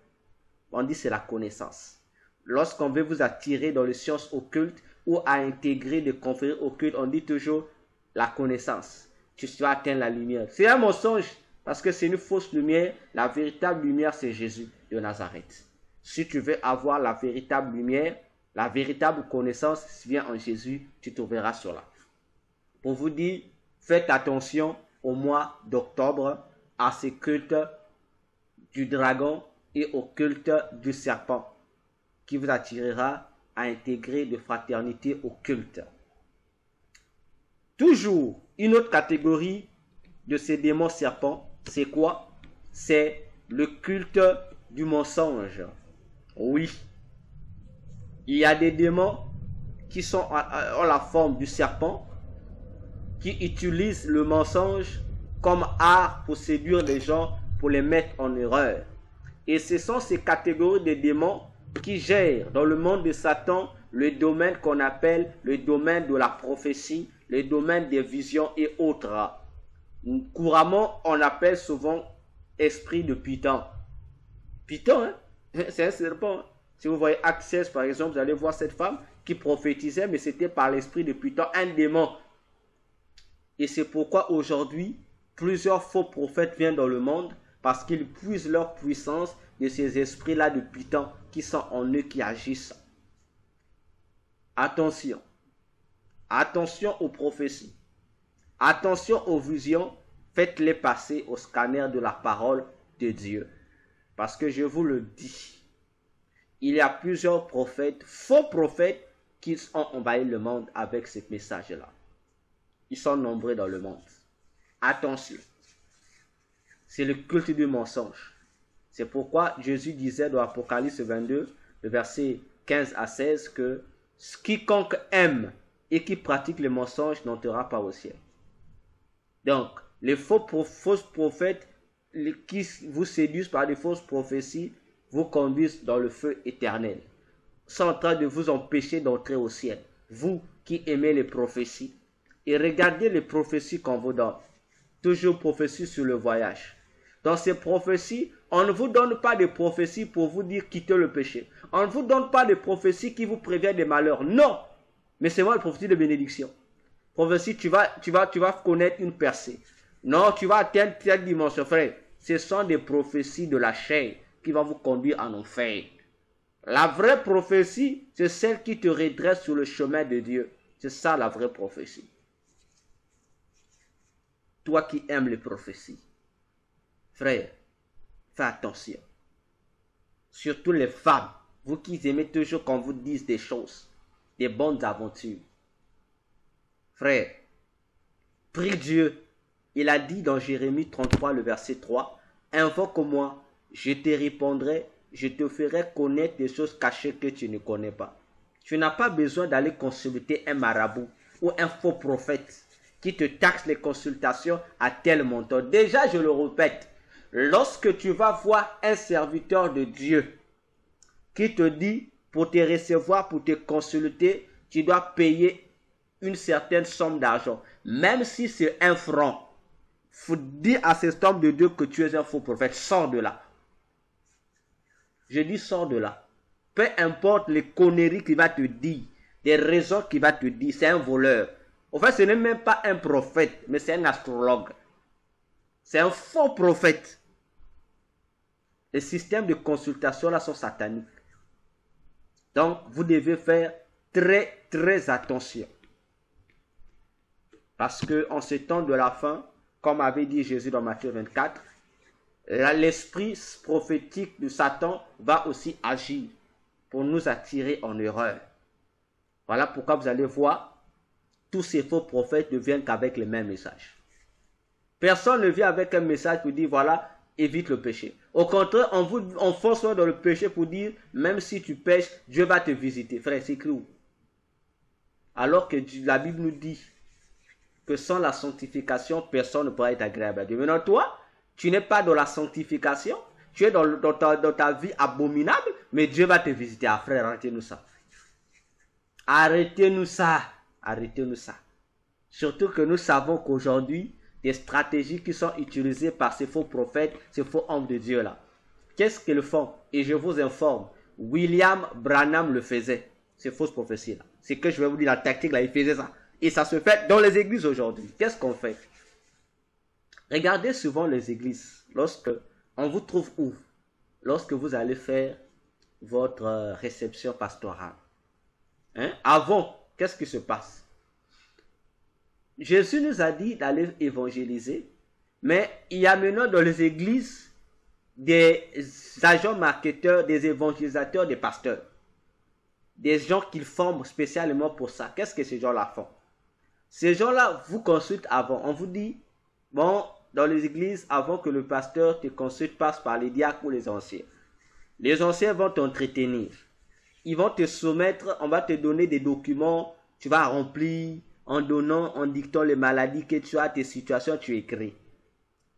On dit c'est la connaissance. Lorsqu'on veut vous attirer dans les sciences occultes ou à intégrer des conférences occultes, on dit toujours la connaissance. Tu dois atteindre la lumière. C'est un mensonge parce que c'est une fausse lumière. La véritable lumière, c'est Jésus de Nazareth. Si tu veux avoir la véritable lumière, la véritable connaissance vient en Jésus, tu trouveras cela. Pour vous dire, faites attention au mois d'octobre à ce culte du dragon et au culte du serpent qui vous attirera à intégrer de fraternité au culte. Toujours une autre catégorie de ces démons serpents, c'est quoi? C'est le culte du mensonge. Oui. Il y a des démons qui sont en la forme du serpent, qui utilisent le mensonge comme art pour séduire les gens, pour les mettre en erreur. Et ce sont ces catégories de démons qui gèrent dans le monde de Satan le domaine qu'on appelle le domaine de la prophétie, le domaine des visions et autres. Couramment, on appelle souvent esprit de Python. Python, hein? C'est un serpent. Si vous voyez Access, par exemple, vous allez voir cette femme qui prophétisait, mais c'était par l'esprit de Python, un démon. Et c'est pourquoi aujourd'hui, plusieurs faux prophètes viennent dans le monde parce qu'ils puisent leur puissance de ces esprits-là de Python qui sont en eux, qui agissent. Attention. Attention aux prophéties. Attention aux visions. Faites-les passer au scanner de la parole de Dieu. Parce que je vous le dis, il y a plusieurs prophètes, faux prophètes, qui ont envahi le monde avec ce message-là. Ils sont nombreux dans le monde. Attention. C'est le culte du mensonge. C'est pourquoi Jésus disait dans Apocalypse 22, le verset 15 à 16, que quiconque aime et qui pratique le mensonge n'entrera pas au ciel. Donc, les faux prophètes qui vous séduisent par des fausses prophéties vous conduisent dans le feu éternel, sont en train de vous empêcher d'entrer au ciel. Vous qui aimez les prophéties, et regardez les prophéties qu'on vous donne. Toujours prophéties sur le voyage. Dans ces prophéties, on ne vous donne pas de prophéties pour vous dire quittez le péché. On ne vous donne pas de prophéties qui vous préviennent des malheurs. Non. Mais c'est moi la prophétie de bénédiction. Prophétie, tu vas, tu vas, tu vas connaître une percée. Non, tu vas atteindre telle dimension, frère. Ce sont des prophéties de la chair qui vont vous conduire en enfer. La vraie prophétie, c'est celle qui te redresse sur le chemin de Dieu. C'est ça la vraie prophétie. Toi qui aimes les prophéties, frère, fais attention. Surtout les femmes, vous qui aimez toujours qu'on vous dise des choses, des bonnes aventures. Frère, prie Dieu. Il a dit dans Jérémie 33, le verset 3, Invoque-moi, je te répondrai, je te ferai connaître des choses cachées que tu ne connais pas. Tu n'as pas besoin d'aller consulter un marabout ou un faux prophète qui te taxe les consultations à tel montant. Déjà, je le répète, lorsque tu vas voir un serviteur de Dieu qui te dit pour te recevoir, pour te consulter, tu dois payer une certaine somme d'argent, même si c'est un franc, faut dire à cet homme de Dieu que tu es un faux prophète. Sors de là. Je dis sors de là. Peu importe les conneries qu'il va te dire, les raisons qu'il va te dire, c'est un voleur. En fait, ce n'est même pas un prophète, mais c'est un astrologue. C'est un faux prophète. Les systèmes de consultation là sont sataniques. Donc, vous devez faire très, très attention. Parce que en ce temps de la fin, comme avait dit Jésus dans Matthieu 24, l'esprit prophétique de Satan va aussi agir pour nous attirer en erreur. Voilà pourquoi vous allez voir, tous ces faux prophètes ne viennent qu'avec les mêmes messages. Personne ne vient avec un message pour dire, voilà, évite le péché. Au contraire, on vous on force dans le péché pour dire, même si tu pêches, Dieu va te visiter. Frère, c'est écrit Alors que la Bible nous dit, que sans la sanctification, personne ne pourra être agréable à Dieu. Maintenant, toi, tu n'es pas dans la sanctification, tu es dans, ta, vie abominable, mais Dieu va te visiter. Ah frère, arrêtez-nous ça. Arrêtez-nous ça. Arrêtez-nous ça. Surtout que nous savons qu'aujourd'hui, des stratégies qui sont utilisées par ces faux prophètes, ces faux hommes de Dieu là. Qu'est-ce qu'ils font? Et je vous informe, William Branham le faisait, ces fausses prophéties là. C'est que je vais vous dire la tactique là, il faisait ça. Et ça se fait dans les églises aujourd'hui. Qu'est-ce qu'on fait? Regardez souvent les églises. Lorsque on vous trouve où? Lorsque vous allez faire votre euh, réception pastorale. Hein? Avant, qu'est-ce qui se passe? Jésus nous a dit d'aller évangéliser, mais il y a maintenant dans les églises des agents marketeurs, des évangélisateurs, des pasteurs. Des gens qu'ils forment spécialement pour ça. Qu'est-ce que ces gens-là font? Ces gens-là vous consultent avant. On vous dit, bon, dans les églises, avant que le pasteur te consulte, passe par les diacres ou les anciens. Les anciens vont t'entretenir. Ils vont te soumettre, on va te donner des documents, tu vas remplir en donnant, en dictant les maladies que tu as, tes situations, tu écris.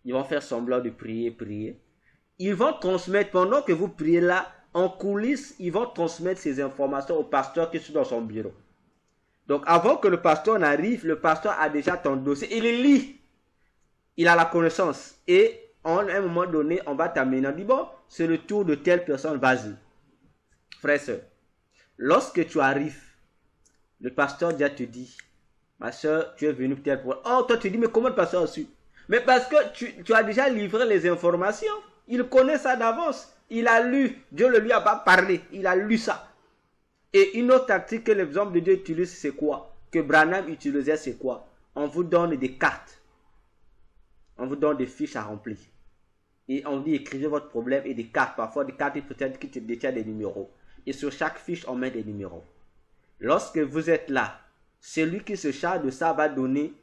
Ils vont faire semblant de prier, prier. Ils vont transmettre, pendant que vous priez là, en coulisses, ils vont transmettre ces informations au pasteur qui est dans son bureau. Donc avant que le pasteur n'arrive, le pasteur a déjà ton dossier. Il lit. Il a la connaissance. Et à un moment donné, on va t'amener. On dit, bon, c'est le tour de telle personne, vas-y. Frère, soeur, lorsque tu arrives, le pasteur déjà te dit, ma soeur, tu es venu peut-être pour... Oh, toi tu dis, mais comment le pasteur a su? Mais parce que tu, tu as déjà livré les informations. Il connaît ça d'avance. Il a lu. Dieu ne lui a pas parlé. Il a lu ça. Et une autre tactique que les hommes de Dieu utilisent, c'est quoi? Que Branham utilisait, c'est quoi? On vous donne des cartes. On vous donne des fiches à remplir. Et on dit écrivez votre problème et des cartes. Parfois, des cartes peut-être qui détiennent des numéros. Et sur chaque fiche, on met des numéros. Lorsque vous êtes là, celui qui se charge de ça va donner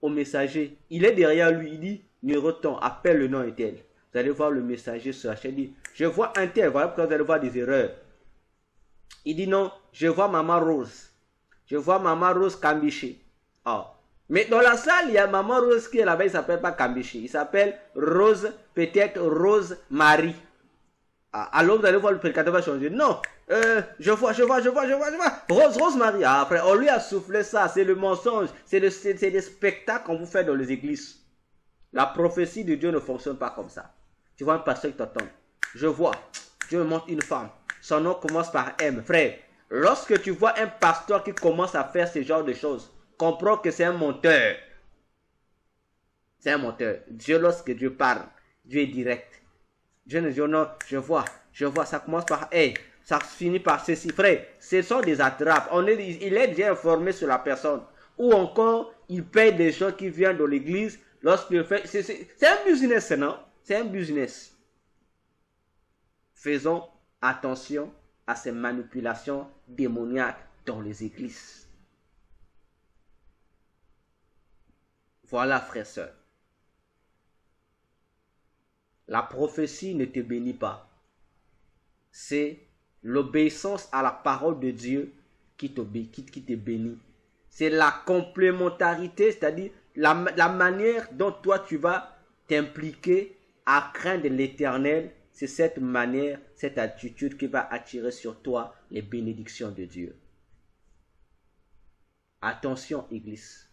au messager. Il est derrière lui, il dit numéro ton, appelle le nom et tel. Vous allez voir le messager la chaîne, dit Je vois un tel, voilà pourquoi vous allez voir des erreurs. Il dit non, je vois Maman Rose. Je vois Maman Rose Kambishi. Oh. Mais dans la salle, il y a Maman Rose qui est là-bas, il ne s'appelle pas Kambishi. Il s'appelle Rose, peut-être Rose Marie. Ah, alors vous allez voir le prédicateur va changer. Non, euh, je vois, je vois, je vois, je vois, je vois. Rose, Rose Marie. Ah, après, on lui a soufflé ça. C'est le mensonge. C'est des spectacles qu'on vous fait dans les églises. La prophétie de Dieu ne fonctionne pas comme ça. Tu vois un pasteur qui t'attend. Je vois. Dieu montre une femme. Son nom commence par M. Frère, lorsque tu vois un pasteur qui commence à faire ce genre de choses, comprends que c'est un menteur. C'est un menteur. Dieu, lorsque Dieu parle, Dieu est direct. Dieu ne dit non, je vois, je vois, ça commence par hey, ça finit par ceci. Frère, ce sont des attrapes. Il est déjà informé sur la personne. Ou encore, il paye des gens qui viennent de l'église lorsqu'il fait. C'est un business, non? C'est un business. Faisons attention à ces manipulations démoniaques dans les églises. Voilà, frère, soeur. La prophétie ne te bénit pas. C'est l'obéissance à la parole de Dieu qui te, qui, te bénit. C'est la complémentarité, c'est-à-dire la, manière dont toi tu vas t'impliquer à craindre l'éternel. C'est cette manière, cette attitude qui va attirer sur toi les bénédictions de Dieu. Attention, Église.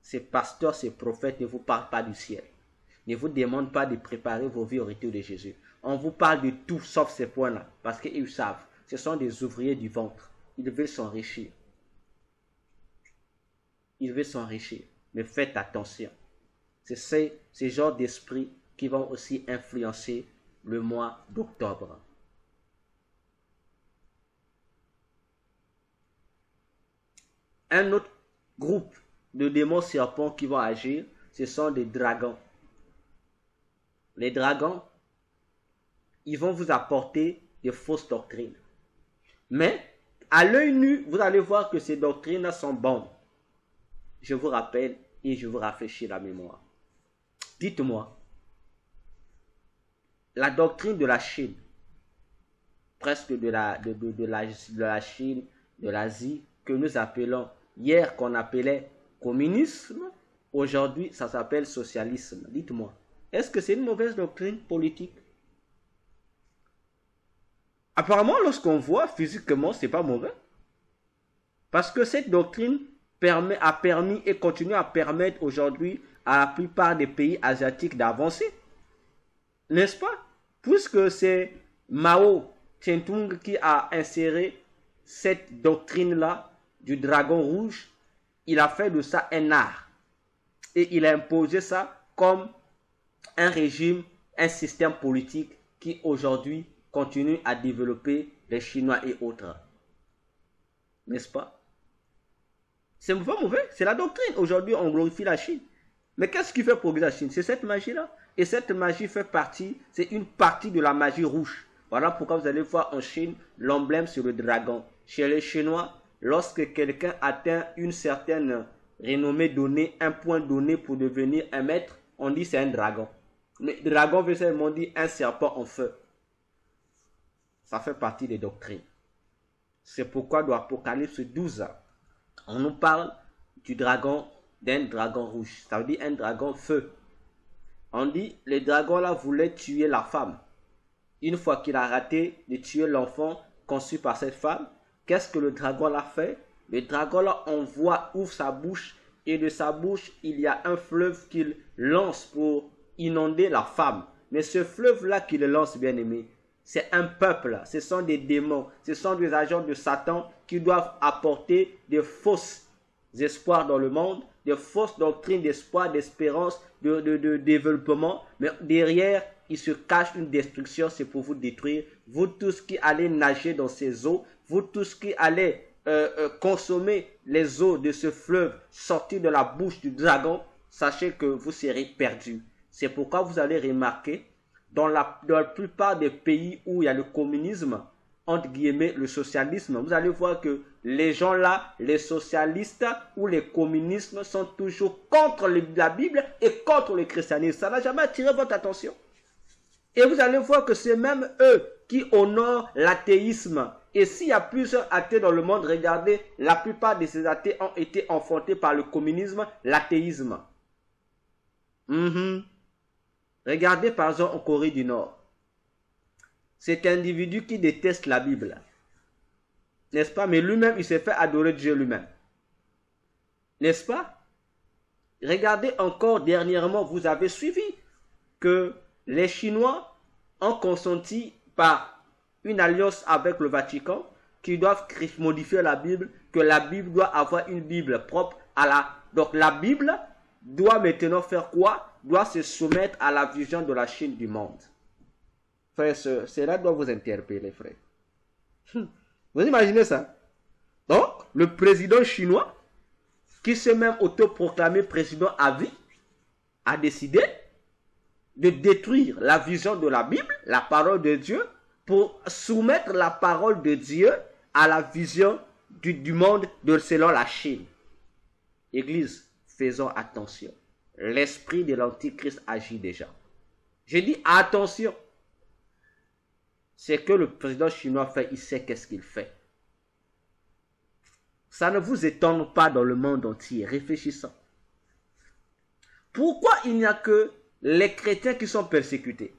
Ces pasteurs, ces prophètes ne vous parlent pas du ciel. Ne vous demandent pas de préparer vos vies au retour de Jésus. On vous parle de tout sauf ces points-là. Parce qu'ils savent. Ce sont des ouvriers du ventre. Ils veulent s'enrichir. Ils veulent s'enrichir. Mais faites attention. C'est ces, ces genres d'esprits qui vont aussi influencer le mois d'octobre. Un autre groupe de démons serpents qui vont agir, ce sont des dragons. Les dragons, ils vont vous apporter des fausses doctrines. Mais à l'œil nu, vous allez voir que ces doctrines sont bonnes. Je vous rappelle et je vous rafraîchis la mémoire. Dites-moi, la doctrine de la Chine, presque de la, de, la, de la Chine, de l'Asie, que nous appelons hier qu'on appelait communisme, aujourd'hui ça s'appelle socialisme. Dites-moi, est-ce que c'est une mauvaise doctrine politique? Apparemment, lorsqu'on voit physiquement, c'est pas mauvais. Parce que cette doctrine permet, a permis et continue à permettre aujourd'hui à la plupart des pays asiatiques d'avancer. N'est-ce pas? Puisque c'est Mao Tse-tung qui a inséré cette doctrine-là du dragon rouge, il a fait de ça un art. Et il a imposé ça comme un régime, un système politique qui aujourd'hui continue à développer les Chinois et autres. N'est-ce pas? C'est pas mauvais, c'est la doctrine. Aujourd'hui, on glorifie la Chine. Mais qu'est-ce qui fait progresser la Chine? C'est cette magie-là. Et cette magie fait partie, c'est une partie de la magie rouge. Voilà pourquoi vous allez voir en Chine l'emblème sur le dragon. Chez les Chinois, lorsque quelqu'un atteint une certaine renommée donnée, un point donné pour devenir un maître, on dit c'est un dragon. Mais dragon veut seulement dire un serpent en feu. Ça fait partie des doctrines. C'est pourquoi dans Apocalypse 12, on nous parle du dragon, d'un dragon rouge. Ça veut dire un dragon feu. On dit, le dragon là voulait tuer la femme. Une fois qu'il a raté de tuer l'enfant conçu par cette femme, qu'est-ce que le dragon l'a fait? Le dragon là envoie, ouvre sa bouche et de sa bouche il y a un fleuve qu'il lance pour inonder la femme. Mais ce fleuve-là qui le lance, bien aimé, c'est un peuple, ce sont des démons, ce sont des agents de Satan qui doivent apporter des fausses espoirs dans le monde, des fausses doctrines d'espoir, d'espérance, de, développement. Mais derrière, il se cache une destruction, c'est pour vous détruire. Vous tous qui allez nager dans ces eaux, vous tous qui allez euh, euh, consommer les eaux de ce fleuve sorti de la bouche du dragon, sachez que vous serez perdus. C'est pourquoi vous allez remarquer, dans la plupart des pays où il y a le communisme, entre guillemets, le socialisme, vous allez voir que les gens là, les socialistes ou les communistes sont toujours contre la Bible et contre le christianisme. Ça n'a jamais attiré votre attention. Et vous allez voir que c'est même eux qui honorent l'athéisme. Et s'il y a plusieurs athées dans le monde, regardez, la plupart de ces athées ont été enfantés par le communisme, l'athéisme. Mhm. Regardez par exemple en Corée du Nord. Cet individu qui déteste la Bible, n'est-ce pas? Mais lui-même, il s'est fait adorer Dieu lui-même. N'est-ce pas? Regardez encore dernièrement, vous avez suivi que les Chinois ont consenti par une alliance avec le Vatican qui doivent modifier la Bible, que la Bible doit avoir une Bible propre à la... Donc la Bible doit maintenant faire quoi? Doit se soumettre à la vision de la Chine du monde. Frères et cela doit vous interpeller, frère. Vous imaginez ça? Donc, le président chinois, qui s'est même autoproclamé président à vie, a décidé de détruire la vision de la Bible, la parole de Dieu, pour soumettre la parole de Dieu à la vision du, monde de selon la Chine. Église, faisons attention. L'esprit de l'Antichrist agit déjà. Je dis attention. C'est que le président chinois fait, il sait qu'est-ce qu'il fait. Ça ne vous étonne pas dans le monde entier. Réfléchissons. Pourquoi il n'y a que les chrétiens qui sont persécutés?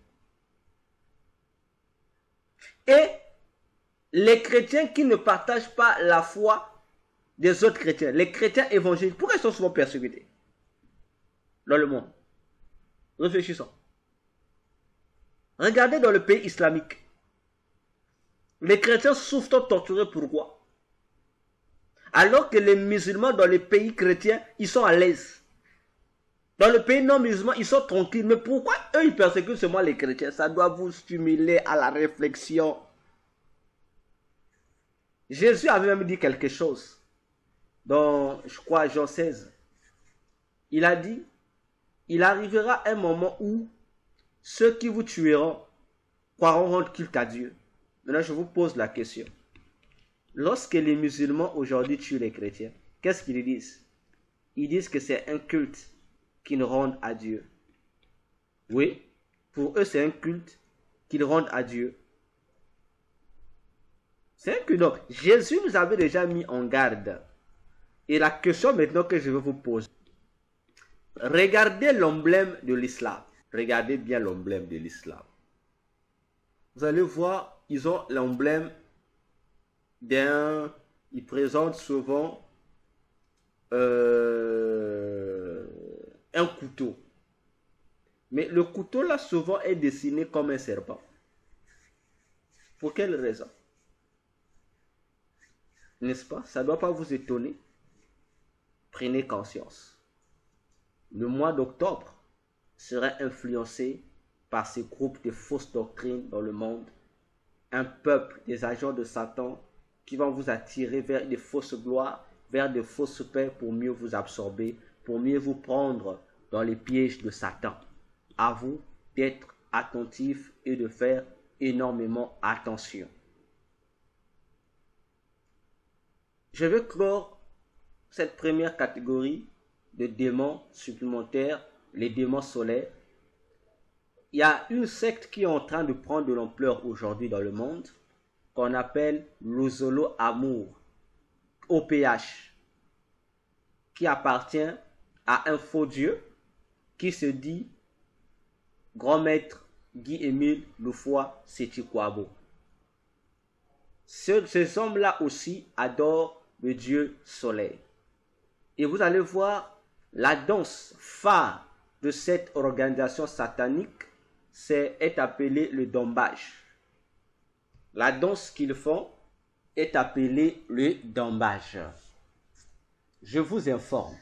Et les chrétiens qui ne partagent pas la foi des autres chrétiens, les chrétiens évangéliques, pourquoi ils sont souvent persécutés dans le monde? Réfléchissons. Regardez dans le pays islamique. Les chrétiens souffrent torturés pourquoi? Alors que les musulmans dans les pays chrétiens, ils sont à l'aise. Dans le pays non musulman, ils sont tranquilles. Mais pourquoi eux, ils persécutent seulement les chrétiens? Ça doit vous stimuler à la réflexion. Jésus avait même dit quelque chose dans, je crois, Jean 16. Il a dit, il arrivera un moment où ceux qui vous tueront croiront rendre culte à Dieu. Maintenant, je vous pose la question. Lorsque les musulmans aujourd'hui tuent les chrétiens, qu'est-ce qu'ils disent? Ils disent que c'est un culte qu'ils rendent à Dieu. Oui, pour eux, c'est un culte qu'ils rendent à Dieu. C'est un culte. Donc, Jésus nous avait déjà mis en garde. Et la question maintenant que je vais vous poser. Regardez l'emblème de l'islam. Regardez bien l'emblème de l'islam. Vous allez voir, ils ont l'emblème d'un... Ils présentent souvent euh, un couteau. Mais le couteau là souvent est dessiné comme un serpent. Pour quelle raison? N'est-ce pas? Ça ne doit pas vous étonner. Prenez conscience. Le mois d'octobre sera influencé par ces groupes de fausses doctrines dans le monde. Un peuple, des agents de Satan qui vont vous attirer vers des fausses gloires, vers de fausses paix pour mieux vous absorber, pour mieux vous prendre dans les pièges de Satan. À vous d'être attentif et de faire énormément attention. Je vais clore cette première catégorie de démons supplémentaires, les démons solaires. Il y a une secte qui est en train de prendre de l'ampleur aujourd'hui dans le monde, qu'on appelle l'Ozolo Amour, OPH, qui appartient à un faux Dieu qui se dit grand maître Guy-Émile Loufoy Sétiquabo. Ce, ces hommes-là aussi adorent le Dieu soleil. Et vous allez voir la danse phare de cette organisation satanique c'est, est appelée le dombage. La danse qu'ils font est appelée le dombage. Je vous informe.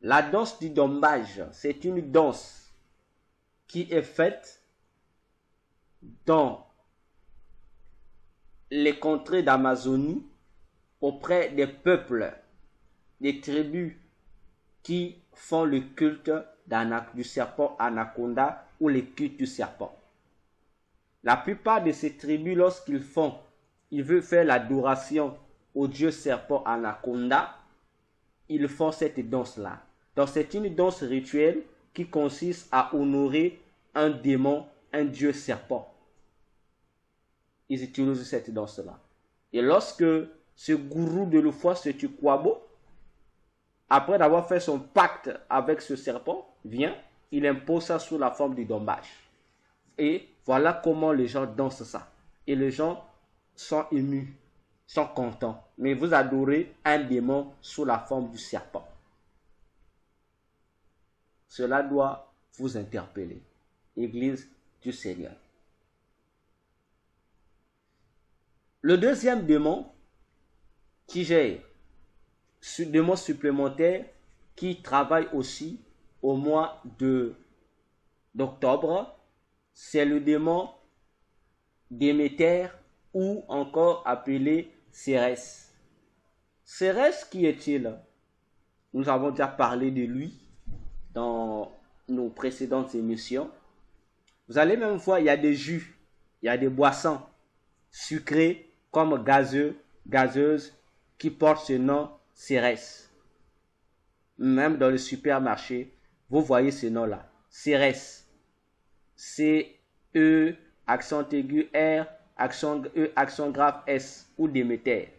La danse du dombage, c'est une danse qui est faite dans les contrées d'Amazonie auprès des peuples, des tribus qui font le culte du serpent anaconda ou le culte du serpent. La plupart de ces tribus, lorsqu'ils font, ils veulent faire l'adoration au dieu serpent anaconda, ils font cette danse-là. Donc c'est une danse rituelle qui consiste à honorer un démon, un dieu serpent. Ils utilisent cette danse-là. Et lorsque ce gourou de l'Oufoi, ce Tukwabo, après d'avoir fait son pacte avec ce serpent, vient, il impose ça sous la forme du dommage. Et voilà comment les gens dansent ça. Et les gens sont émus, sont contents. Mais vous adorez un démon sous la forme du serpent. Cela doit vous interpeller. Église du Seigneur. Le deuxième démon qui gère, démon supplémentaire qui travaille aussi au mois d'octobre, c'est le démon Déméter ou encore appelé Cérès. Cérès, qui est-il? Nous avons déjà parlé de lui dans nos précédentes émissions. Vous allez même voir, il y a des jus, il y a des boissons sucrées comme gazeux, gazeuses qui portent ce nom Cérès. Même dans le supermarché, vous voyez ce nom-là, Cérès. C-E, accent aigu R, accent E, accent grave S ou Déméter.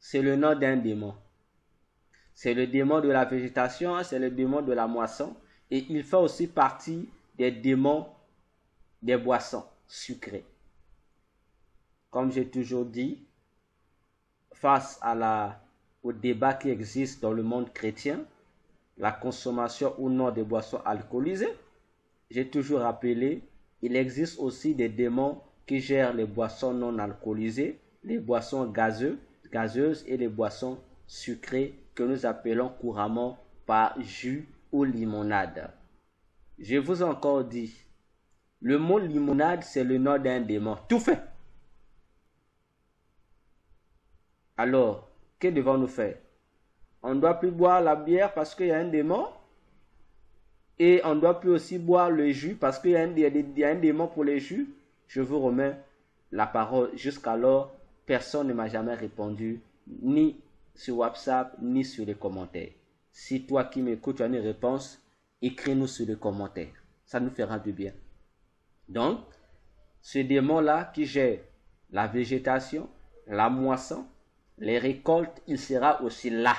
C'est le nom d'un démon. C'est le démon de la végétation, c'est le démon de la moisson. Et il fait aussi partie des démons des boissons sucrées. Comme j'ai toujours dit, face au débat qui existe dans le monde chrétien, la consommation ou non des boissons alcoolisées, j'ai toujours rappelé, il existe aussi des démons qui gèrent les boissons non alcoolisées, les boissons gazeuses, et les boissons sucrées que nous appelons couramment par jus ou limonade. Je vous ai encore dit, le mot limonade, c'est le nom d'un démon. Tout fait. Alors, que devons-nous faire? On ne doit plus boire la bière parce qu'il y a un démon et on ne doit plus aussi boire le jus parce qu'il y, a un démon pour les jus. Je vous remets la parole. Jusqu'alors, personne ne m'a jamais répondu, ni sur WhatsApp, ni sur les commentaires. Si toi qui m'écoutes, tu as une réponse, écris-nous sur les commentaires. Ça nous fera du bien. Donc, ce démon-là qui gère la végétation, la moisson, les récoltes, il sera aussi là.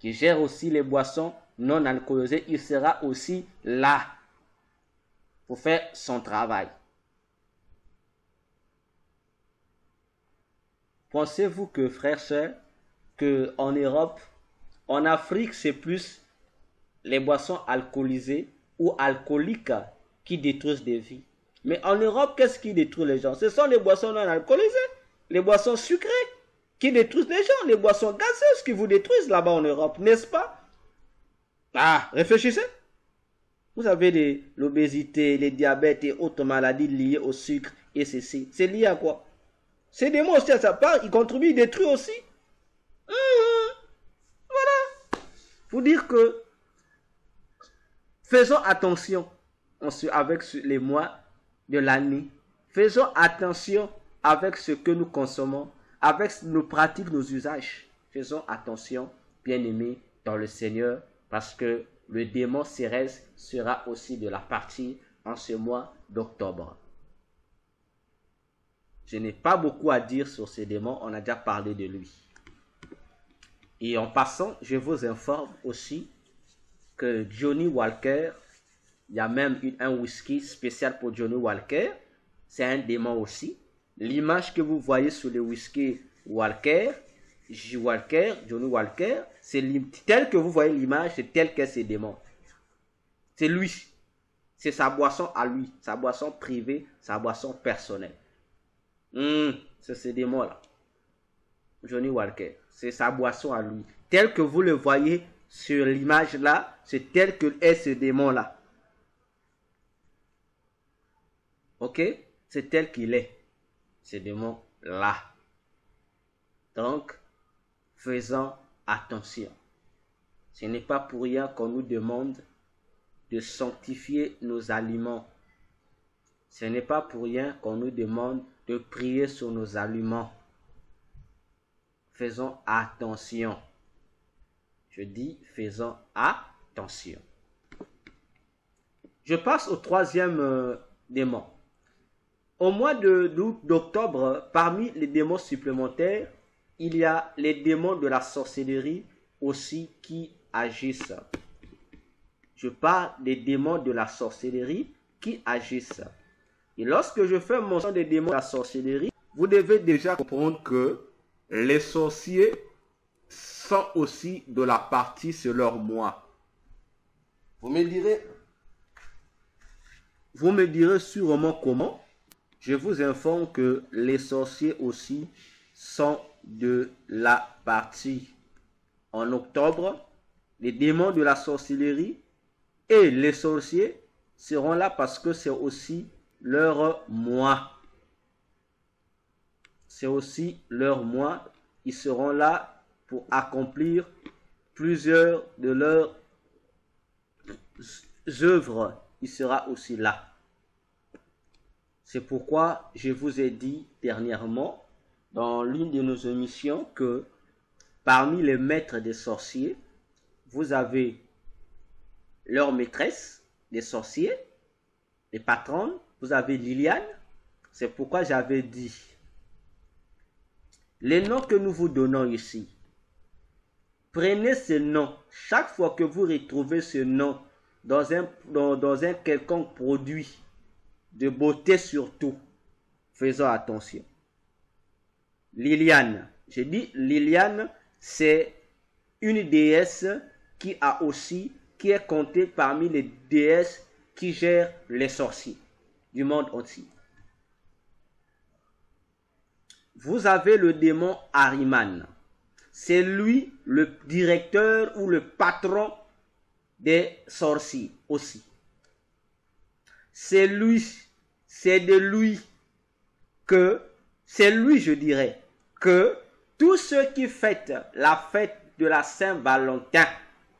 Qui gère aussi les boissons, non alcoolisé, il sera aussi là pour faire son travail. Pensez-vous que, frères, sœurs, que en Europe, en Afrique, c'est plus les boissons alcoolisées ou alcooliques qui détruisent des vies? Mais en Europe, qu'est-ce qui détruit les gens? Ce sont les boissons non alcoolisées, les boissons sucrées qui détruisent les gens, les boissons gazeuses qui vous détruisent là-bas en Europe, n'est-ce pas? Ah, réfléchissez. Vous avez l'obésité, les diabètes et autres maladies liées au sucre et ceci. C'est lié à quoi? C'est des mots aussi à sa part, ils contribuent, ils détruisent aussi. Hum, voilà. Faut dire que faisons attention avec les mois de l'année. Faisons attention avec ce que nous consommons, avec nos pratiques, nos usages. Faisons attention, bien-aimés, dans le Seigneur parce que le démon Cérès sera aussi de la partie en ce mois d'octobre. Je n'ai pas beaucoup à dire sur ce démon, on a déjà parlé de lui. Et en passant, je vous informe aussi que Johnny Walker, il y a même un whisky spécial pour Johnny Walker, c'est un démon aussi. L'image que vous voyez sur le whisky Walker, J. Walker, Johnny Walker, c'est tel que vous voyez l'image, c'est tel que c'est démon. C'est lui. C'est sa boisson à lui, sa boisson privée, sa boisson personnelle. Hmm, c'est ce démon-là. Johnny Walker, c'est sa boisson à lui. Tel que vous le voyez sur l'image là, c'est tel que est ce démon-là. Ok? C'est tel qu'il est, ce démon-là. Donc, faisons attention. Ce n'est pas pour rien qu'on nous demande de sanctifier nos aliments. Ce n'est pas pour rien qu'on nous demande de prier sur nos aliments. Faisons attention. Je dis faisons attention. Je passe au troisième euh, démon. Au mois d'octobre, parmi les démons supplémentaires, il y a les démons de la sorcellerie aussi qui agissent. Je parle des démons de la sorcellerie qui agissent. Et lorsque je fais mention des démons de la sorcellerie, vous devez déjà comprendre que les sorciers sont aussi de la partie sur leur moi. Vous me direz, vous me direz sûrement comment? Je vous informe que les sorciers aussi sont de la partie. En octobre, les démons de la sorcellerie et les sorciers seront là parce que c'est aussi leur mois. C'est aussi leur mois. Ils seront là pour accomplir plusieurs de leurs œuvres. Il sera aussi là. C'est pourquoi je vous ai dit dernièrement dans l'une de nos émissions que parmi les maîtres des sorciers, vous avez leur maîtresse des sorciers, les patronnes, vous avez Liliane. C'est pourquoi j'avais dit, les noms que nous vous donnons ici, prenez ces noms. Chaque fois que vous retrouvez ce nom dans un quelconque produit, de beauté surtout, faisons attention. Liliane, j'ai dit Liliane, c'est une déesse qui a aussi, qui est comptée parmi les déesses qui gèrent les sorciers du monde entier. Vous avez le démon Ariman. C'est lui le directeur ou le patron des sorciers aussi. C'est lui, c'est de lui que, c'est lui je dirais, que tous ceux qui fêtent la fête de la Saint-Valentin,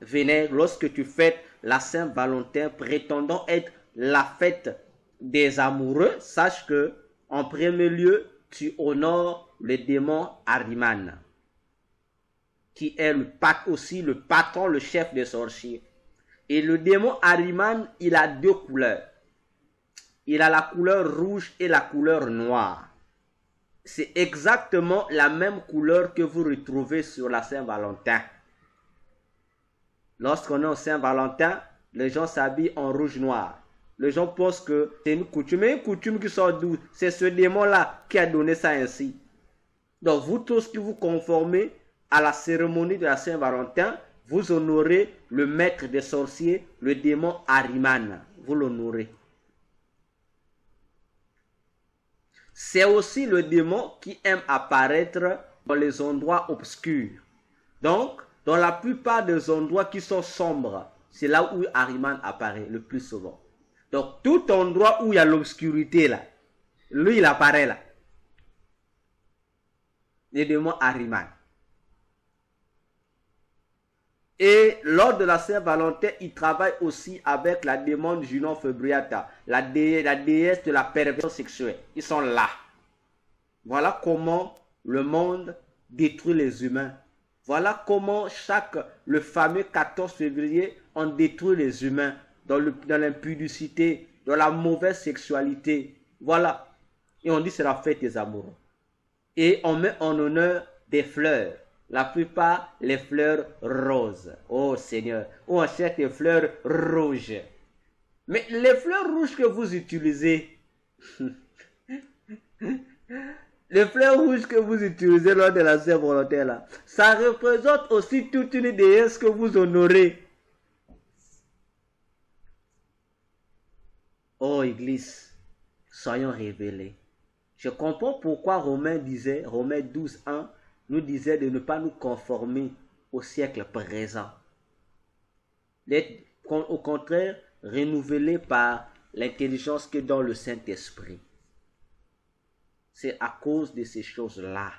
venez lorsque tu fêtes la Saint-Valentin prétendant être la fête des amoureux, sache que en premier lieu, tu honores le démon Ariman, qui est le aussi le patron, le chef des sorciers. Et le démon Ariman, il a deux couleurs. Il a la couleur rouge et la couleur noire. C'est exactement la même couleur que vous retrouvez sur la Saint-Valentin. Lorsqu'on est au Saint-Valentin, les gens s'habillent en rouge-noir. Les gens pensent que c'est une coutume. Mais une coutume qui sort d'où? C'est ce démon-là qui a donné ça ainsi. Donc vous tous qui vous conformez à la cérémonie de la Saint-Valentin, vous honorez le maître des sorciers, le démon Ariman. Vous l'honorez. C'est aussi le démon qui aime apparaître dans les endroits obscurs. Donc, dans la plupart des endroits qui sont sombres, c'est là où Ariman apparaît le plus souvent. Donc, tout endroit où il y a l'obscurité là, lui il apparaît là. Le démon Ariman. Et lors de la Saint-Valentin, il travaille aussi avec la démon Junon Febriata, la, déesse de la perversion sexuelle. Ils sont là. Voilà comment le monde détruit les humains. Voilà comment chaque, le fameux 14 février, on détruit les humains dans l'impudicité, dans, dans la mauvaise sexualité. Voilà. Et on dit c'est la fête des amoureux. Et on met en honneur des fleurs. La plupart, les fleurs roses. Oh Seigneur. On cherche des fleurs rouges. Mais les fleurs rouges que vous utilisez, les fleurs rouges que vous utilisez lors de la Saint volontaire là, ça représente aussi toute une déesse que vous honorez. Oh Église, soyons révélés. Je comprends pourquoi Romain disait, Romain 12, 1, nous disait de ne pas nous conformer au siècle présent. D'être au contraire renouvelé par l'intelligence que dans le Saint-Esprit. C'est à cause de ces choses-là.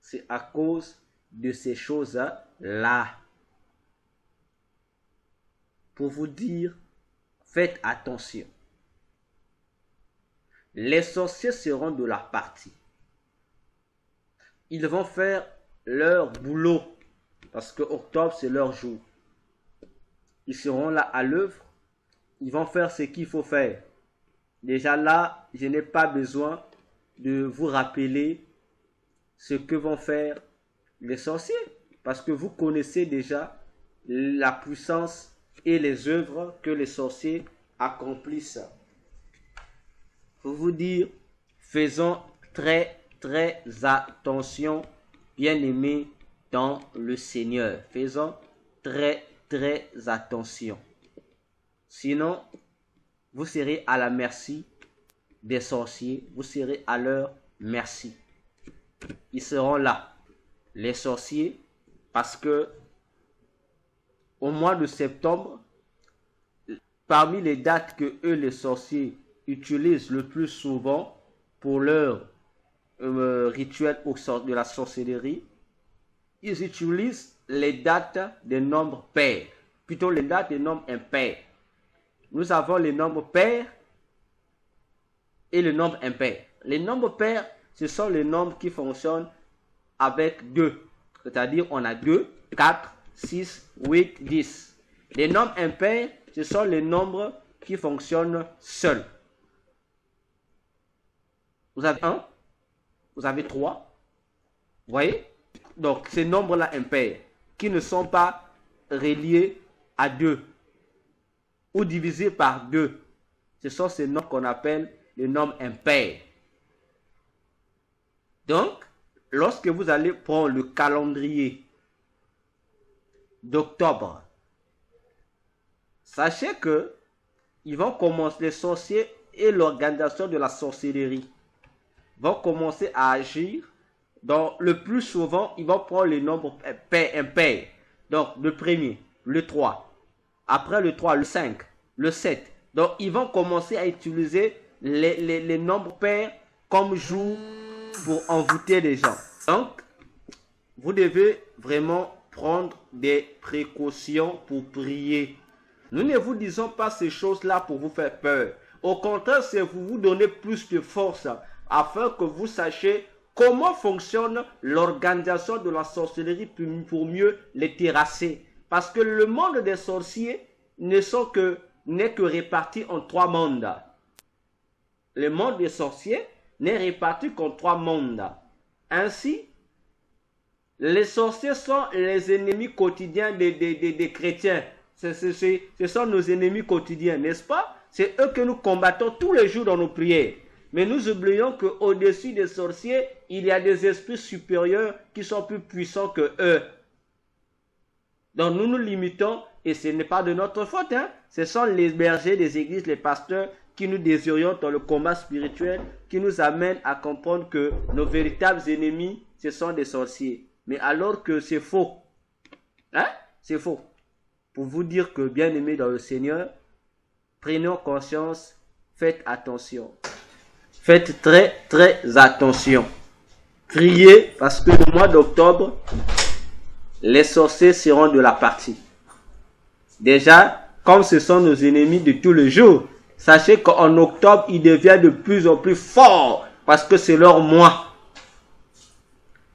C'est à cause de ces choses-là. Pour vous dire, faites attention. Les sorciers seront de la partie. Ils vont faire leur boulot parce que octobre c'est leur jour. Ils seront là à l'œuvre. Ils vont faire ce qu'il faut faire. Déjà là, je n'ai pas besoin de vous rappeler ce que vont faire les sorciers parce que vous connaissez déjà la puissance et les œuvres que les sorciers accomplissent pour vous dire, faisons très très attention, bien-aimés dans le Seigneur. Faisons très très attention. Sinon, vous serez à la merci des sorciers, vous serez à leur merci. Ils seront là, les sorciers, parce que au mois de septembre, parmi les dates que eux, les sorciers, utilisent le plus souvent pour leur euh, rituel de la sorcellerie, ils utilisent les dates des nombres pairs, plutôt les dates des nombres impairs. Nous avons les nombres pairs et le nombre impair. Les nombres pairs, ce sont les nombres qui fonctionnent avec 2. C'est-à-dire, on a 2, 4, 6, 8, 10. Les nombres impairs, ce sont les nombres qui fonctionnent seuls. Vous avez 1, vous avez 3. Vous voyez? Donc, ces nombres-là impairs, qui ne sont pas reliés à 2 ou divisés par 2, ce sont ces nombres qu'on appelle les nombres impairs. Donc, lorsque vous allez prendre le calendrier d'octobre, sachez que ils vont commencer, les sorciers et l'organisation de la sorcellerie vont commencer à agir. Donc, le plus souvent, ils vont prendre les nombres impairs. Donc, le premier, le 3. Après le 3, le 5, le 7. Donc, ils vont commencer à utiliser les, les nombres pairs comme jour pour envoûter les gens. Donc, vous devez vraiment prendre des précautions pour prier. Nous ne vous disons pas ces choses-là pour vous faire peur. Au contraire, c'est pour vous donner plus de force afin que vous sachiez comment fonctionne l'organisation de la sorcellerie pour mieux les terrasser. Parce que le monde des sorciers ne sont que, n'est que réparti en trois mondes. Le monde des sorciers n'est réparti qu'en trois mondes. Ainsi, les sorciers sont les ennemis quotidiens des, chrétiens. ce sont nos ennemis quotidiens, n'est-ce pas? C'est eux que nous combattons tous les jours dans nos prières. Mais nous oublions qu'au-dessus des sorciers, il y a des esprits supérieurs qui sont plus puissants que eux. Donc nous nous limitons, et ce n'est pas de notre faute, hein? ce sont les bergers des églises, les pasteurs qui nous désorientent dans le combat spirituel, qui nous amènent à comprendre que nos véritables ennemis, ce sont des sorciers. Mais alors que c'est faux. Hein? C'est faux. Pour vous dire que, bien aimés dans le Seigneur, prenons conscience, faites attention. Faites très très attention. Priez parce que le mois d'octobre, les sorciers seront de la partie. Déjà, comme ce sont nos ennemis de tous les jours, sachez qu'en octobre, ils deviennent de plus en plus forts parce que c'est leur mois.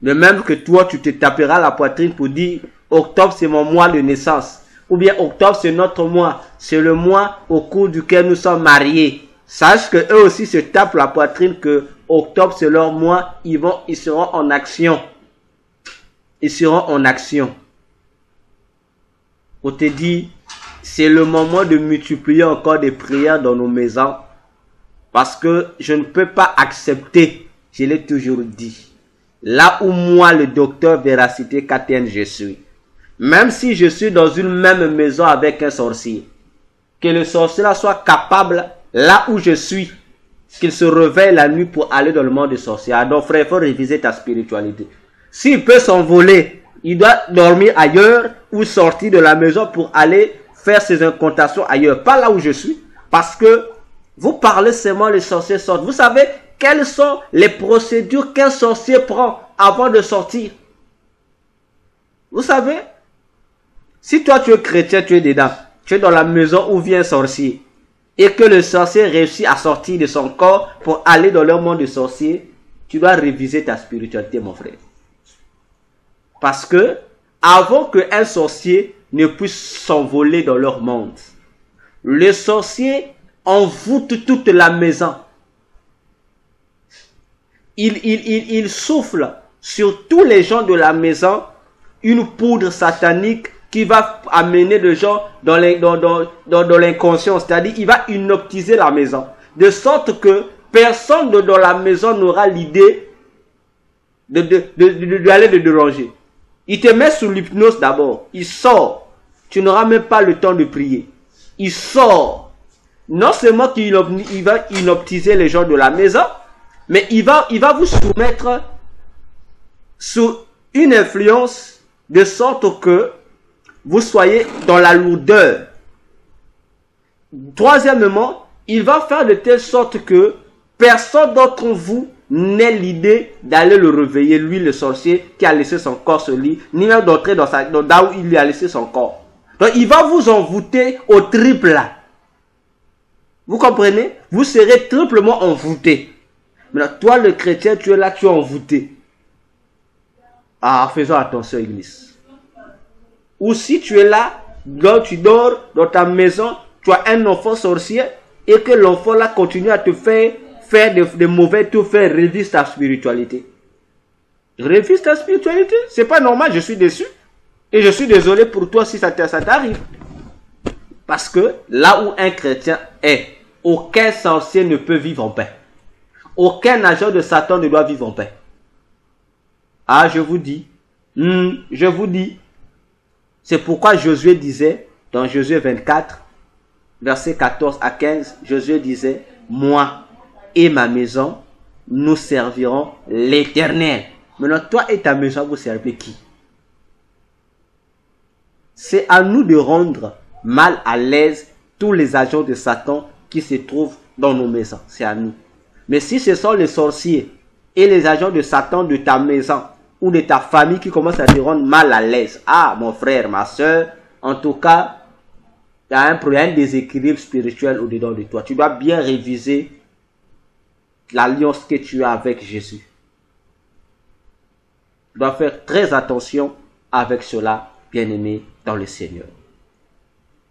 De même que toi, tu te taperas la poitrine pour dire octobre, c'est mon mois de naissance. Ou bien octobre, c'est notre mois. C'est le mois au cours duquel nous sommes mariés. Sache que eux aussi se tapent la poitrine que octobre c'est leur mois, ils vont, ils seront en action. Ils seront en action. On te dit, c'est le moment de multiplier encore des prières dans nos maisons. Parce que je ne peux pas accepter, je l'ai toujours dit, là où moi, le docteur Véracité Katen, je suis. Même si je suis dans une même maison avec un sorcier, que le sorcier là soit capable là où je suis, qu'il se réveille la nuit pour aller dans le monde des sorciers. Donc frère, il faut réviser ta spiritualité. S'il peut s'envoler, il doit dormir ailleurs ou sortir de la maison pour aller faire ses incantations ailleurs. Pas là où je suis. Parce que vous parlez seulement les sorciers sortent. Vous savez quelles sont les procédures qu'un sorcier prend avant de sortir Vous savez? Si toi tu es chrétien, tu es dedans. Tu es dans la maison où vient un sorcier et que le sorcier réussit à sortir de son corps pour aller dans le monde de sorcier, tu dois réviser ta spiritualité, mon frère. Parce que, avant qu'un sorcier ne puisse s'envoler dans leur monde, le sorcier envoûte toute la maison. Il souffle sur tous les gens de la maison une poudre satanique qui va amener les gens dans l'inconscient. C'est-à-dire, il va inoptiser la maison. De sorte que personne dans la maison n'aura l'idée de, de, de, déranger. Il te met sous l'hypnose d'abord. Il sort. Tu n'auras même pas le temps de prier. Il sort. non seulement qu'il il va inoptiser les gens de la maison, mais il va vous soumettre sous une influence de sorte que vous soyez dans la lourdeur. Troisièmement, il va faire de telle sorte que personne d'entre vous n'ait l'idée d'aller le réveiller, lui le sorcier qui a laissé son corps sur lit, ni même d'entrer dans sa, il lui a laissé son corps. Donc il va vous envoûter au triple. Vous comprenez? Vous serez triplement envoûté. Maintenant, toi le chrétien, tu es là, tu es envoûté. Ah, faisons attention, Église. Ou si tu es là, donc tu dors dans ta maison, tu as un enfant sorcier, et que l'enfant là continue à te faire faire de, mauvais tout faire révise ta spiritualité. Révise ta spiritualité. C'est pas normal, je suis déçu. Et je suis désolé pour toi si ça t'arrive. Parce que là où un chrétien est, aucun sorcier ne peut vivre en paix. Aucun agent de Satan ne doit vivre en paix. Ah, je vous dis, hmm, je vous dis. C'est pourquoi Josué disait, dans Josué 24, verset 14 à 15, Josué disait, moi et ma maison, nous servirons l'éternel. Maintenant, toi et ta maison, vous servez qui? C'est à nous de rendre mal à l'aise tous les agents de Satan qui se trouvent dans nos maisons. C'est à nous. Mais si ce sont les sorciers et les agents de Satan de ta maison ou de ta famille qui commencent à te rendre mal à l'aise, ah, mon frère, ma soeur, en tout cas, il y a un problème, un déséquilibre spirituel au-dedans de toi. Tu dois bien réviser l'alliance que tu as avec Jésus. Tu dois faire très attention avec cela, bien-aimé dans le Seigneur.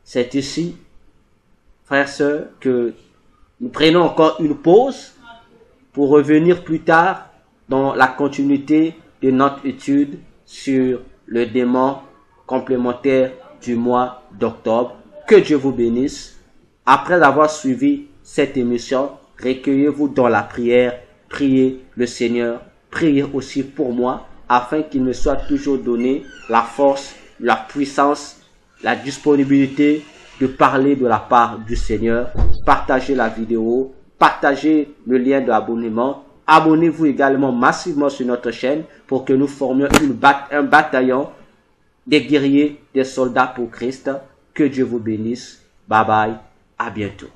C'est ici, frères, sœurs, que nous prenons encore une pause pour revenir plus tard dans la continuité de notre étude sur le démon complémentaire du mois d'octobre. Que Dieu vous bénisse. Après avoir suivi cette émission, recueillez-vous dans la prière, priez le Seigneur, priez aussi pour moi, afin qu'il me soit toujours donné la force, la puissance, la disponibilité de parler de la part du Seigneur. Partagez la vidéo, partagez le lien d'abonnement. Abonnez-vous également massivement sur notre chaîne pour que nous formions un bataillon des guerriers, des soldats pour Christ. Que Dieu vous bénisse. Bye bye. À bientôt.